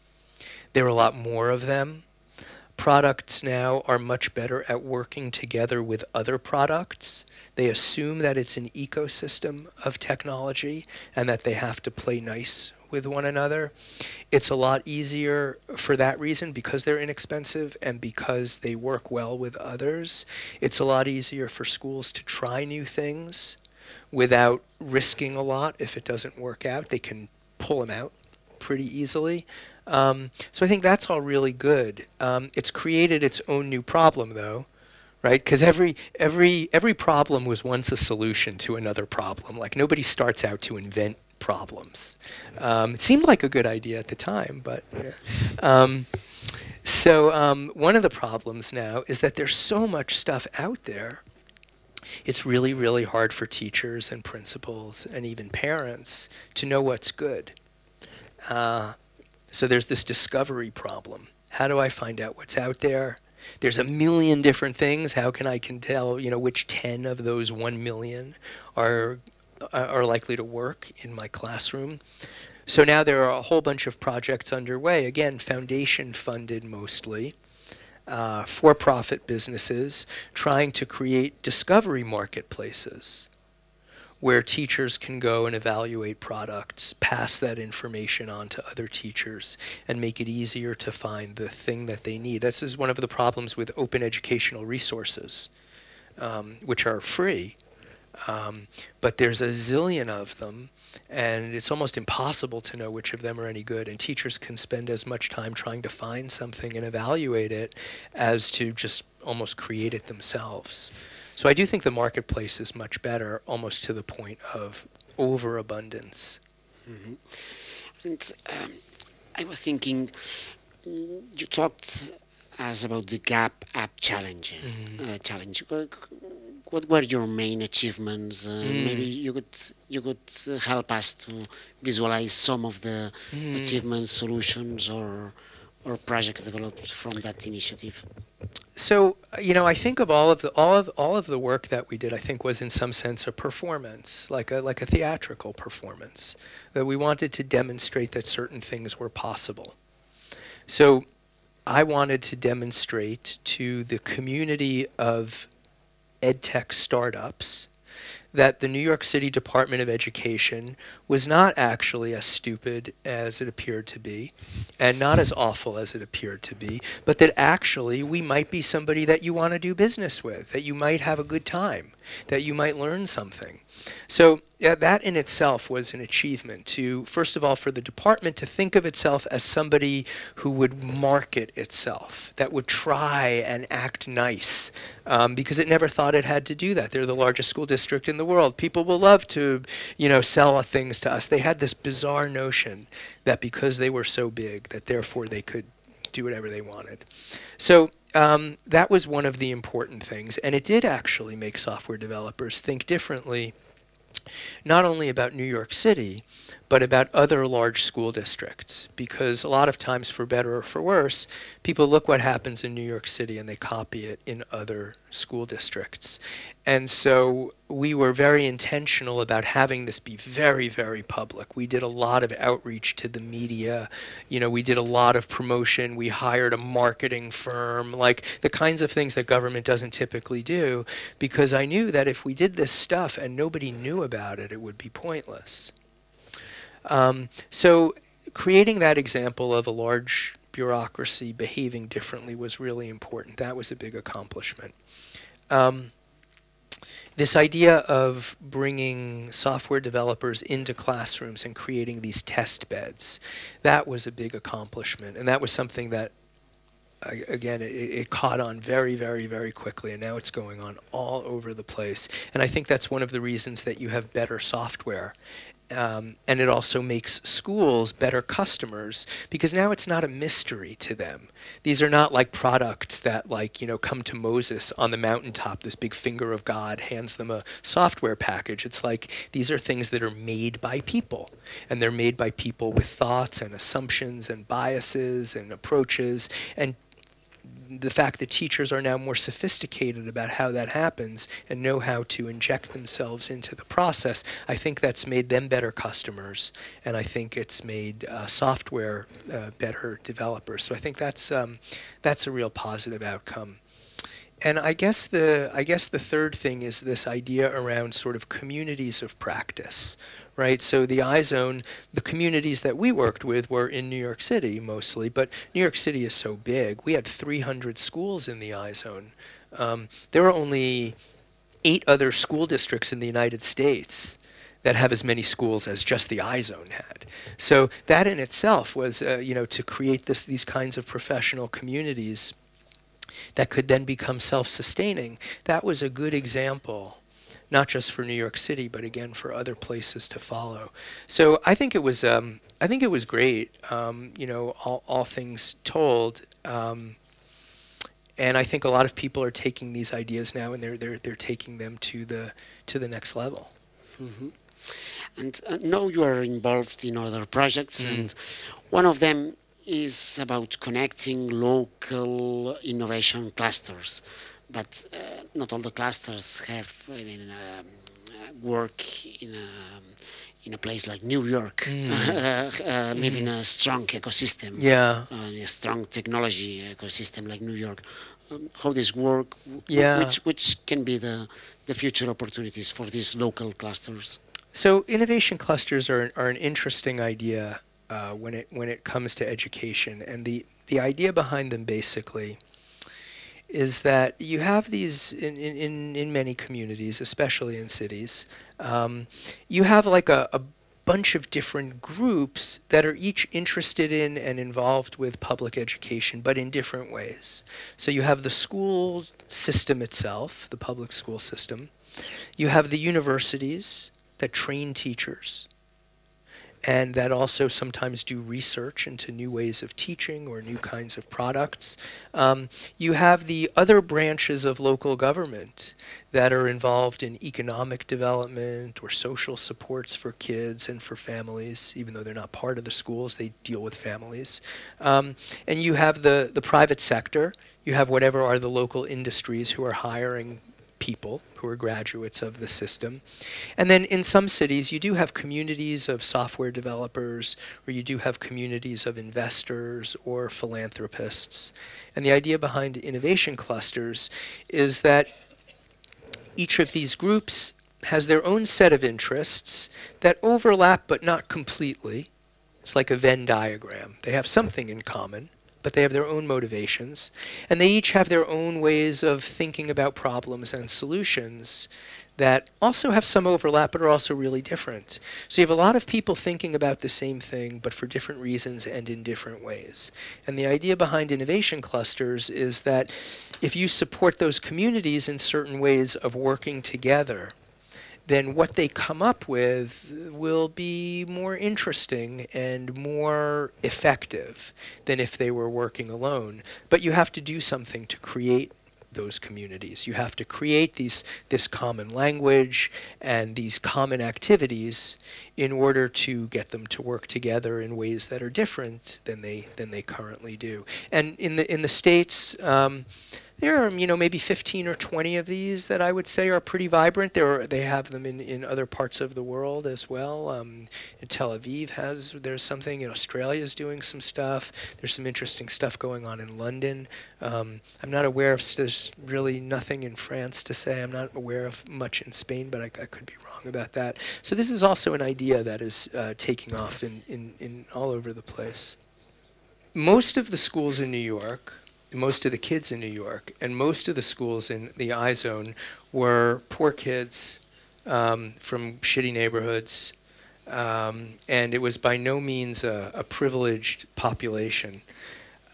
There are a lot more of them products now are much better at working together with other products. They assume that it's an ecosystem of technology and that they have to play nice with one another. It's a lot easier for that reason because they're inexpensive and because they work well with others. It's a lot easier for schools to try new things without risking a lot if it doesn't work out. They can pull them out pretty easily. Um, so I think that's all really good. Um, it's created its own new problem, though, right? Because every every every problem was once a solution to another problem. Like nobody starts out to invent problems. Um, it seemed like a good idea at the time, but yeah. Um, so um, one of the problems now is that there's so much stuff out there. It's really, really hard for teachers and principals and even parents to know what's good. Uh, so there's this discovery problem. How do I find out what's out there? There's a million different things. How can I can tell, you know, which 10 of those 1 million are are likely to work in my classroom? So now there are a whole bunch of projects underway, again, foundation funded mostly, uh, for-profit businesses trying to create discovery marketplaces where teachers can go and evaluate products, pass that information on to other teachers, and make it easier to find the thing that they need. This is one of the problems with open educational resources, um, which are free, um, but there's a zillion of them, and it's almost impossible to know which of them are any good. And teachers can spend as much time trying to find something and evaluate it as to just almost create it themselves. So I do think the marketplace is much better, almost to the point of overabundance. Mm-hmm. And um, I was thinking, mm, you talked as about the Gap App Challenge. Mm-hmm. Uh, challenge. Uh, what were your main achievements? Uh, mm. Maybe you could you could uh, help us to visualize some of the mm. achievements, solutions, or or projects developed from that initiative. So you know, I think of all of the all of all of the work that we did. I think was in some sense a performance, like a like a theatrical performance, that we wanted to demonstrate that certain things were possible. So I wanted to demonstrate to the community of edtech startups that the New York City Department of Education was not actually as stupid as it appeared to be and not as awful as it appeared to be, but that actually we might be somebody that you want to do business with, that you might have a good time, that you might learn something. So yeah, that in itself was an achievement to, first of all, for the department to think of itself as somebody who would market itself, that would try and act nice, um, because it never thought it had to do that. They're the largest school district in the world. People will love to, you know, sell things to us. They had this bizarre notion that because they were so big, that therefore they could do whatever they wanted. So um, that was one of the important things, and it did actually make software developers think differently not only about New York City, but about other large school districts. Because a lot of times, for better or for worse, people look what happens in New York City and they copy it in other school districts. And so we were very intentional about having this be very, very public. We did a lot of outreach to the media. You know, we did a lot of promotion. We hired a marketing firm, like the kinds of things that government doesn't typically do, because I knew that if we did this stuff and nobody knew about it, it would be pointless. Um, so creating that example of a large bureaucracy behaving differently was really important. That was a big accomplishment. Um, this idea of bringing software developers into classrooms and creating these test beds, that was a big accomplishment. And that was something that, again, it, it, caught on very, very, very quickly. And now it's going on all over the place. And I think that's one of the reasons that you have better software um, and it also makes schools better customers because now it's not a mystery to them. These are not like products that like, you know, come to Moses on the mountaintop, this big finger of God hands them a software package. It's like these are things that are made by people and they're made by people with thoughts and assumptions and biases and approaches and the fact that teachers are now more sophisticated about how that happens and know how to inject themselves into the process, I think that's made them better customers, and I think it's made uh, software uh, better developers. So I think that's um, that's a real positive outcome. And I guess the I guess the third thing is this idea around sort of communities of practice, right? So the iZone, the communities that we worked with were in New York City mostly, but New York City is so big. We had 300 schools in the iZone. Um, there are only eight other school districts in the United States that have as many schools as just the iZone had. So that in itself was, uh, you know, to create this, these kinds of professional communities that could then become self-sustaining. That was a good example not just for New York City, but again for other places to follow. So I think it was um, I think it was great. Um, you know, all, all things told. Um, and I think a lot of people are taking these ideas now, and they're they're they're taking them to the to the next level. Mm-hmm. And uh, now you are involved in other projects, mm. and one of them is about connecting local innovation clusters but uh, not all the clusters have I mean, um, work in a, in a place like New York, Mm. uh, live in a strong ecosystem, Yeah. uh, a strong technology ecosystem like New York. Um, how this work? w- Yeah. Which which can be the the future opportunities for these local clusters? So innovation clusters are, are an interesting idea uh, when it when it comes to education, and the the idea behind them basically is that you have these in, in, in, many communities, especially in cities, um, you have like a, a bunch of different groups that are each interested in and involved with public education, but in different ways. So you have the school system itself, the public school system. You have the universities that train teachers and that also sometimes do research into new ways of teaching or new kinds of products. Um, you have the other branches of local government that are involved in economic development or social supports for kids and for families, even though they're not part of the schools, they deal with families. Um, and you have the, the private sector, you have whatever are the local industries who are hiring people who are graduates of the system. And then in some cities, you do have communities of software developers, or you do have communities of investors or philanthropists. And the idea behind innovation clusters is that each of these groups has their own set of interests that overlap but not completely. It's like a Venn diagram. They have something in common, but they have their own motivations. And they each have their own ways of thinking about problems and solutions that also have some overlap but are also really different. So you have a lot of people thinking about the same thing but for different reasons and in different ways. And the idea behind innovation clusters is that if you support those communities in certain ways of working together, then what they come up with will be more interesting and more effective than if they were working alone. But you have to do something to create those communities. You have to create these this common language and these common activities in order to get them to work together in ways that are different than they than they currently do. And in the in the states, um, there are you know maybe 15 or 20 of these that I would say are pretty vibrant. There are, they have them in, in other parts of the world as well. Um, Tel Aviv has there's something. In Australia is doing some stuff. There's some interesting stuff going on in London. Um, I'm not aware of there's really nothing in France to say. I'm not aware of much in Spain, but I, I could be wrong about that. So this is also an idea that is uh, taking off in, in, in all over the place. Most of the schools in New York most of the kids in New York and most of the schools in the iZone were poor kids um, from shitty neighborhoods, um, and it was by no means a, a privileged population.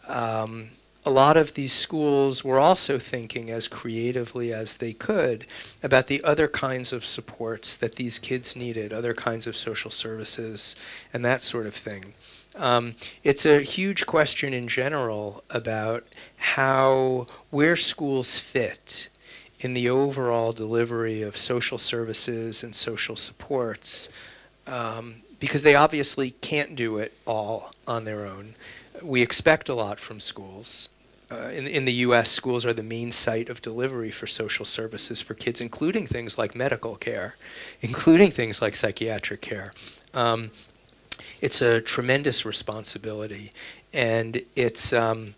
Um, a lot of these schools were also thinking as creatively as they could about the other kinds of supports that these kids needed, other kinds of social services, and that sort of thing. Um, it's a huge question in general about how where schools fit in the overall delivery of social services and social supports um, because they obviously can't do it all on their own. We expect a lot from schools. Uh, in, in the U.S., schools are the main site of delivery for social services for kids, including things like medical care, including things like psychiatric care. Um, it's a tremendous responsibility, and it's um,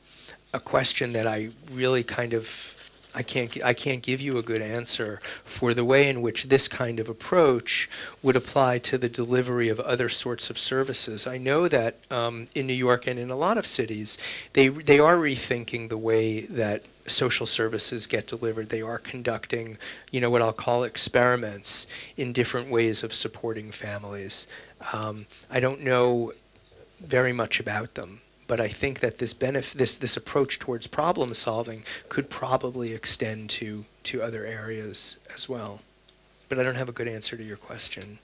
a question that I really kind of I can't I can't give you a good answer for the way in which this kind of approach would apply to the delivery of other sorts of services. I know that um, in New York and in a lot of cities, they they are rethinking the way that social services get delivered. They are conducting, you know, what I'll call experiments in different ways of supporting families. Um, I don't know very much about them, but I think that this benef- this this approach towards problem solving could probably extend to to other areas as well. But I don't have a good answer to your question.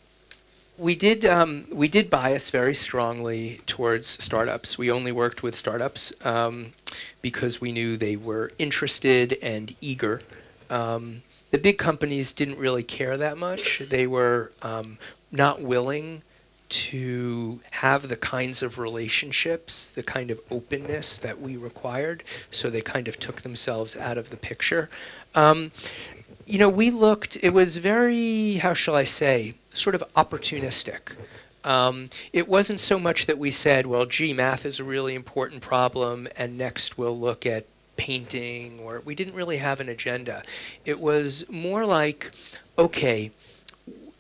We did um, we did bias very strongly towards startups. We only worked with startups um, because we knew they were interested and eager. Um, the big companies didn't really care that much. They were um, not willing to have the kinds of relationships, the kind of openness that we required. So they kind of took themselves out of the picture. Um, you know, we looked, it was very, how shall I say, sort of opportunistic. Um, it wasn't so much that we said, well, gee, math is a really important problem, and next we'll look at painting, or we didn't really have an agenda. It was more like, okay,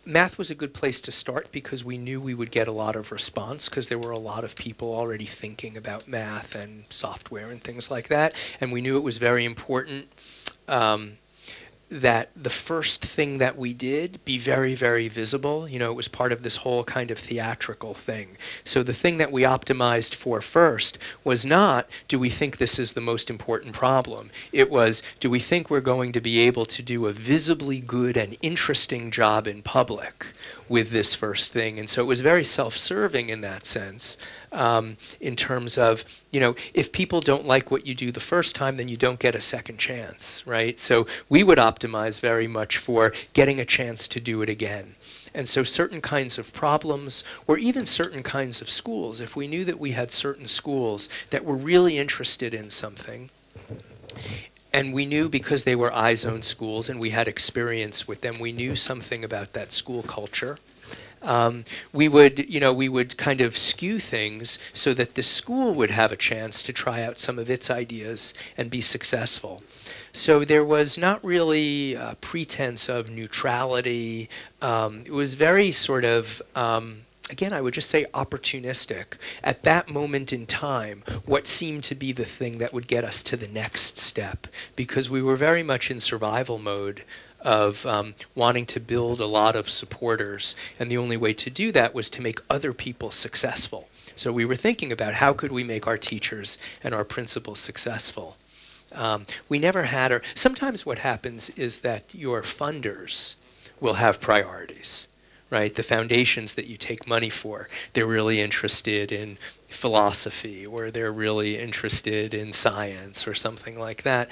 math was a good place to start because we knew we would get a lot of response because there were a lot of people already thinking about math and software and things like that, and we knew it was very important. Um, that the first thing that we did be very, very visible. You know, it was part of this whole kind of theatrical thing. So the thing that we optimized for first was not, do we think this is the most important problem? It was, do we think we're going to be able to do a visibly good and interesting job in public with this first thing? And so it was very self-serving in that sense um, in terms of, you know, if people don't like what you do the first time, then you don't get a second chance, right? So we would optimize very much for getting a chance to do it again. And so certain kinds of problems, or even certain kinds of schools, if we knew that we had certain schools that were really interested in something, and we knew because they were iZone schools and we had experience with them, we knew something about that school culture um, we would, you know, we would kind of skew things so that the school would have a chance to try out some of its ideas and be successful. So there was not really a pretense of neutrality. Um, it was very sort of, um, again, I would just say opportunistic. At that moment in time, what seemed to be the thing that would get us to the next step, because we were very much in survival mode of um, wanting to build a lot of supporters. And the only way to do that was to make other people successful. So we were thinking about how could we make our teachers and our principals successful. Um, we never had, or sometimes what happens is that your funders will have priorities, right? The foundations that you take money for, they're really interested in philosophy or they're really interested in science or something like that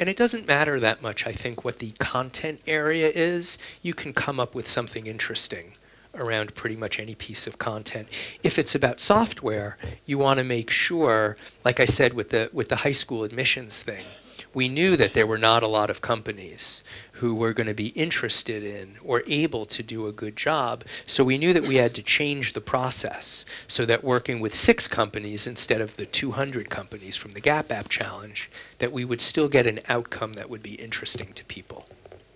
and it doesn't matter that much, I think, what the content area is. You can come up with something interesting around pretty much any piece of content. If it's about software, you want to make sure, like I said with the with the high school admissions thing, we knew that there were not a lot of companies who were going to be interested in or able to do a good job. So we knew that we had to change the process so that working with six companies instead of the 200 companies from the Gap App Challenge, that we would still get an outcome that would be interesting to people.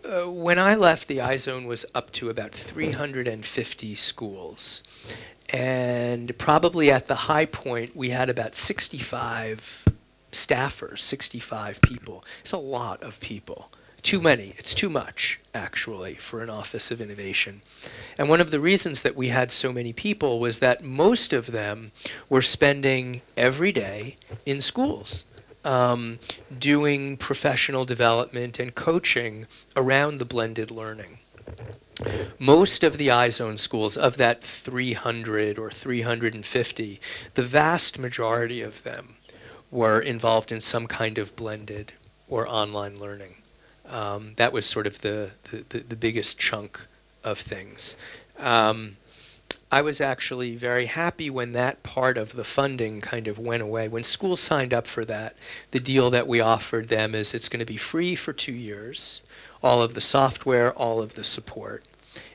Uh, when I left, the iZone was up to about 350 schools. And probably at the high point, we had about 65 staffers, 65 people. It's a lot of people. Too many. It's too much, actually, for an Office of Innovation. And one of the reasons that we had so many people was that most of them were spending every day in schools. Um, doing professional development and coaching around the blended learning. Most of the iZone schools, of that 300 or 350, the vast majority of them were involved in some kind of blended or online learning. Um, that was sort of the, the, the, biggest chunk of things. Um, I was actually very happy when that part of the funding kind of went away. When schools signed up for that, the deal that we offered them is it's going to be free for two years, all of the software, all of the support.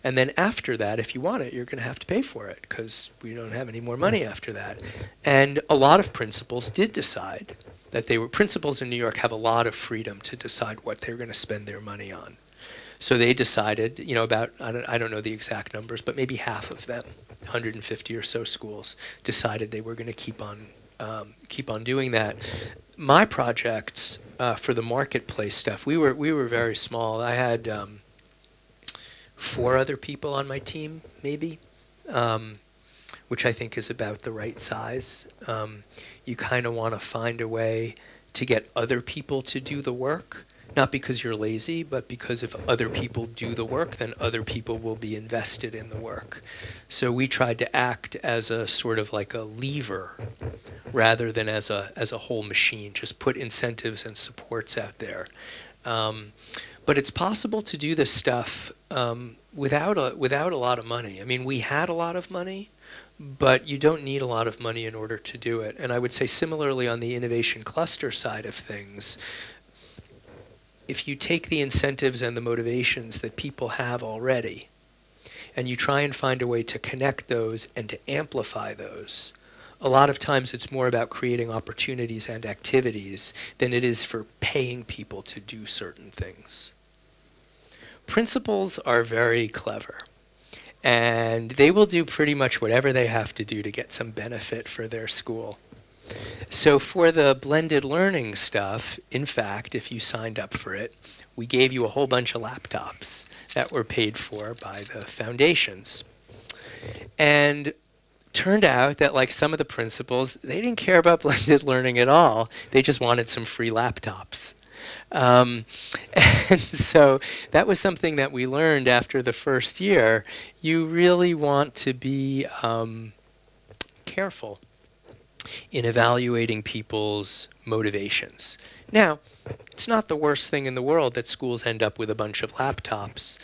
And then after that, if you want it, you're going to have to pay for it because we don't have any more money after that. And a lot of principals did decide that they were principals in New York have a lot of freedom to decide what they're going to spend their money on. So they decided, you know, about I don't, I don't know the exact numbers, but maybe half of them, 150 or so schools, decided they were going to keep on um, keep on doing that. My projects uh, for the marketplace stuff, we were we were very small. I had um, four other people on my team, maybe, um, which I think is about the right size. Um, you kind of want to find a way to get other people to do the work, not because you're lazy, but because if other people do the work, then other people will be invested in the work. So we tried to act as a sort of like a lever rather than as a as a whole machine. Just put incentives and supports out there. Um, but it's possible to do this stuff um, without a without a lot of money. I mean, we had a lot of money, but you don't need a lot of money in order to do it. And I would say similarly on the innovation cluster side of things, if you take the incentives and the motivations that people have already, and you try and find a way to connect those and to amplify those, a lot of times it's more about creating opportunities and activities than it is for paying people to do certain things. Principals are very clever and they will do pretty much whatever they have to do to get some benefit for their school. So for the blended learning stuff, in fact, if you signed up for it, we gave you a whole bunch of laptops that were paid for by the foundations. And turned out that like some of the principals, they didn't care about blended learning at all. They just wanted some free laptops. Um, and so that was something that we learned after the first year. You really want to be um, careful in evaluating people's motivations. Now, it's not the worst thing in the world that schools end up with a bunch of laptops,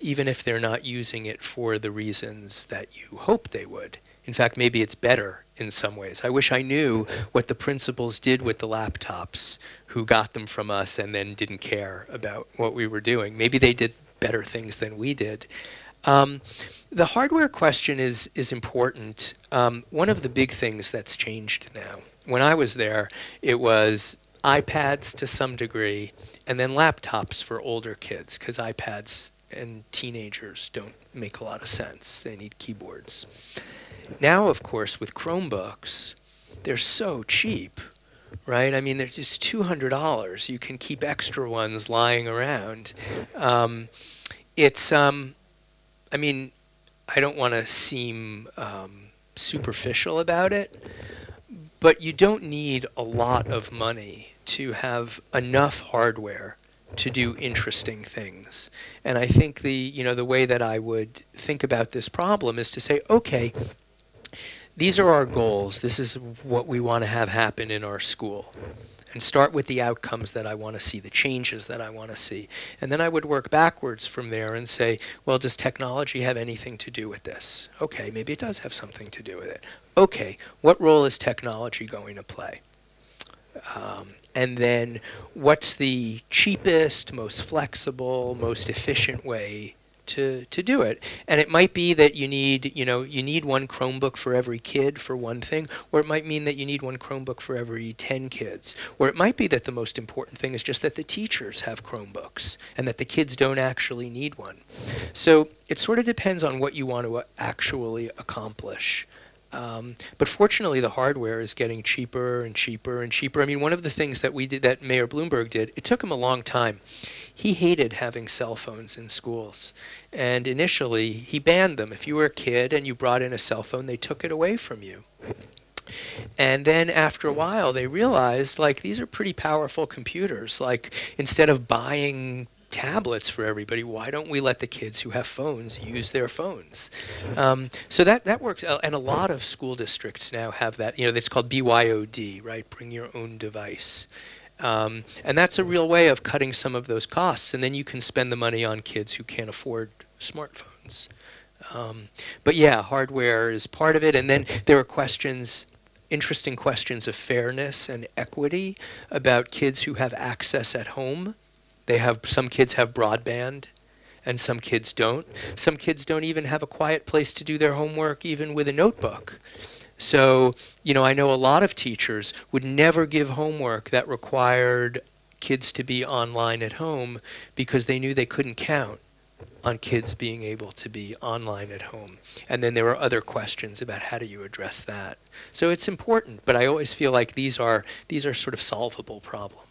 even if they're not using it for the reasons that you hope they would. In fact, maybe it's better in some ways. I wish I knew what the principals did with the laptops who got them from us and then didn't care about what we were doing. Maybe they did better things than we did. Um, the hardware question is, is important. Um, one of the big things that's changed now, when I was there, it was iPads to some degree, and then laptops for older kids, because iPads and teenagers don't make a lot of sense. They need keyboards. Now, of course, with Chromebooks, they're so cheap, right? I mean, they're just $200. You can keep extra ones lying around. Um, it's, um, I mean, I don't want to seem um, superficial about it, but you don't need a lot of money to have enough hardware to do interesting things. And I think the, you know, the way that I would think about this problem is to say, okay, these are our goals. This is what we want to have happen in our school. And start with the outcomes that I want to see, the changes that I want to see. And then I would work backwards from there and say, well, does technology have anything to do with this? Okay, maybe it does have something to do with it. Okay, what role is technology going to play? Um, and then what's the cheapest, most flexible, most efficient way to, to do it. And it might be that you need, you know, you need one Chromebook for every kid for one thing, or it might mean that you need one Chromebook for every 10 kids. Or it might be that the most important thing is just that the teachers have Chromebooks and that the kids don't actually need one. So it sort of depends on what you want to uh, actually accomplish. Um, but fortunately, the hardware is getting cheaper and cheaper and cheaper. I mean, one of the things that we did, that Mayor Bloomberg did, it took him a long time he hated having cell phones in schools. And initially, he banned them. If you were a kid and you brought in a cell phone, they took it away from you. And then after a while, they realized like these are pretty powerful computers. Like instead of buying tablets for everybody, why don't we let the kids who have phones use their phones? Um, so that, that works. Uh, and a lot of school districts now have that. You know, it's called BYOD, right? Bring your own device. Um, and that's a real way of cutting some of those costs. And then you can spend the money on kids who can't afford smartphones. Um, but yeah, hardware is part of it. And then there are questions, interesting questions of fairness and equity about kids who have access at home. They have some kids have broadband and some kids don't. Some kids don't even have a quiet place to do their homework even with a notebook. So, you know, I know a lot of teachers would never give homework that required kids to be online at home because they knew they couldn't count on kids being able to be online at home. And then there are other questions about how do you address that. So it's important, but I always feel like these are these are sort of solvable problems.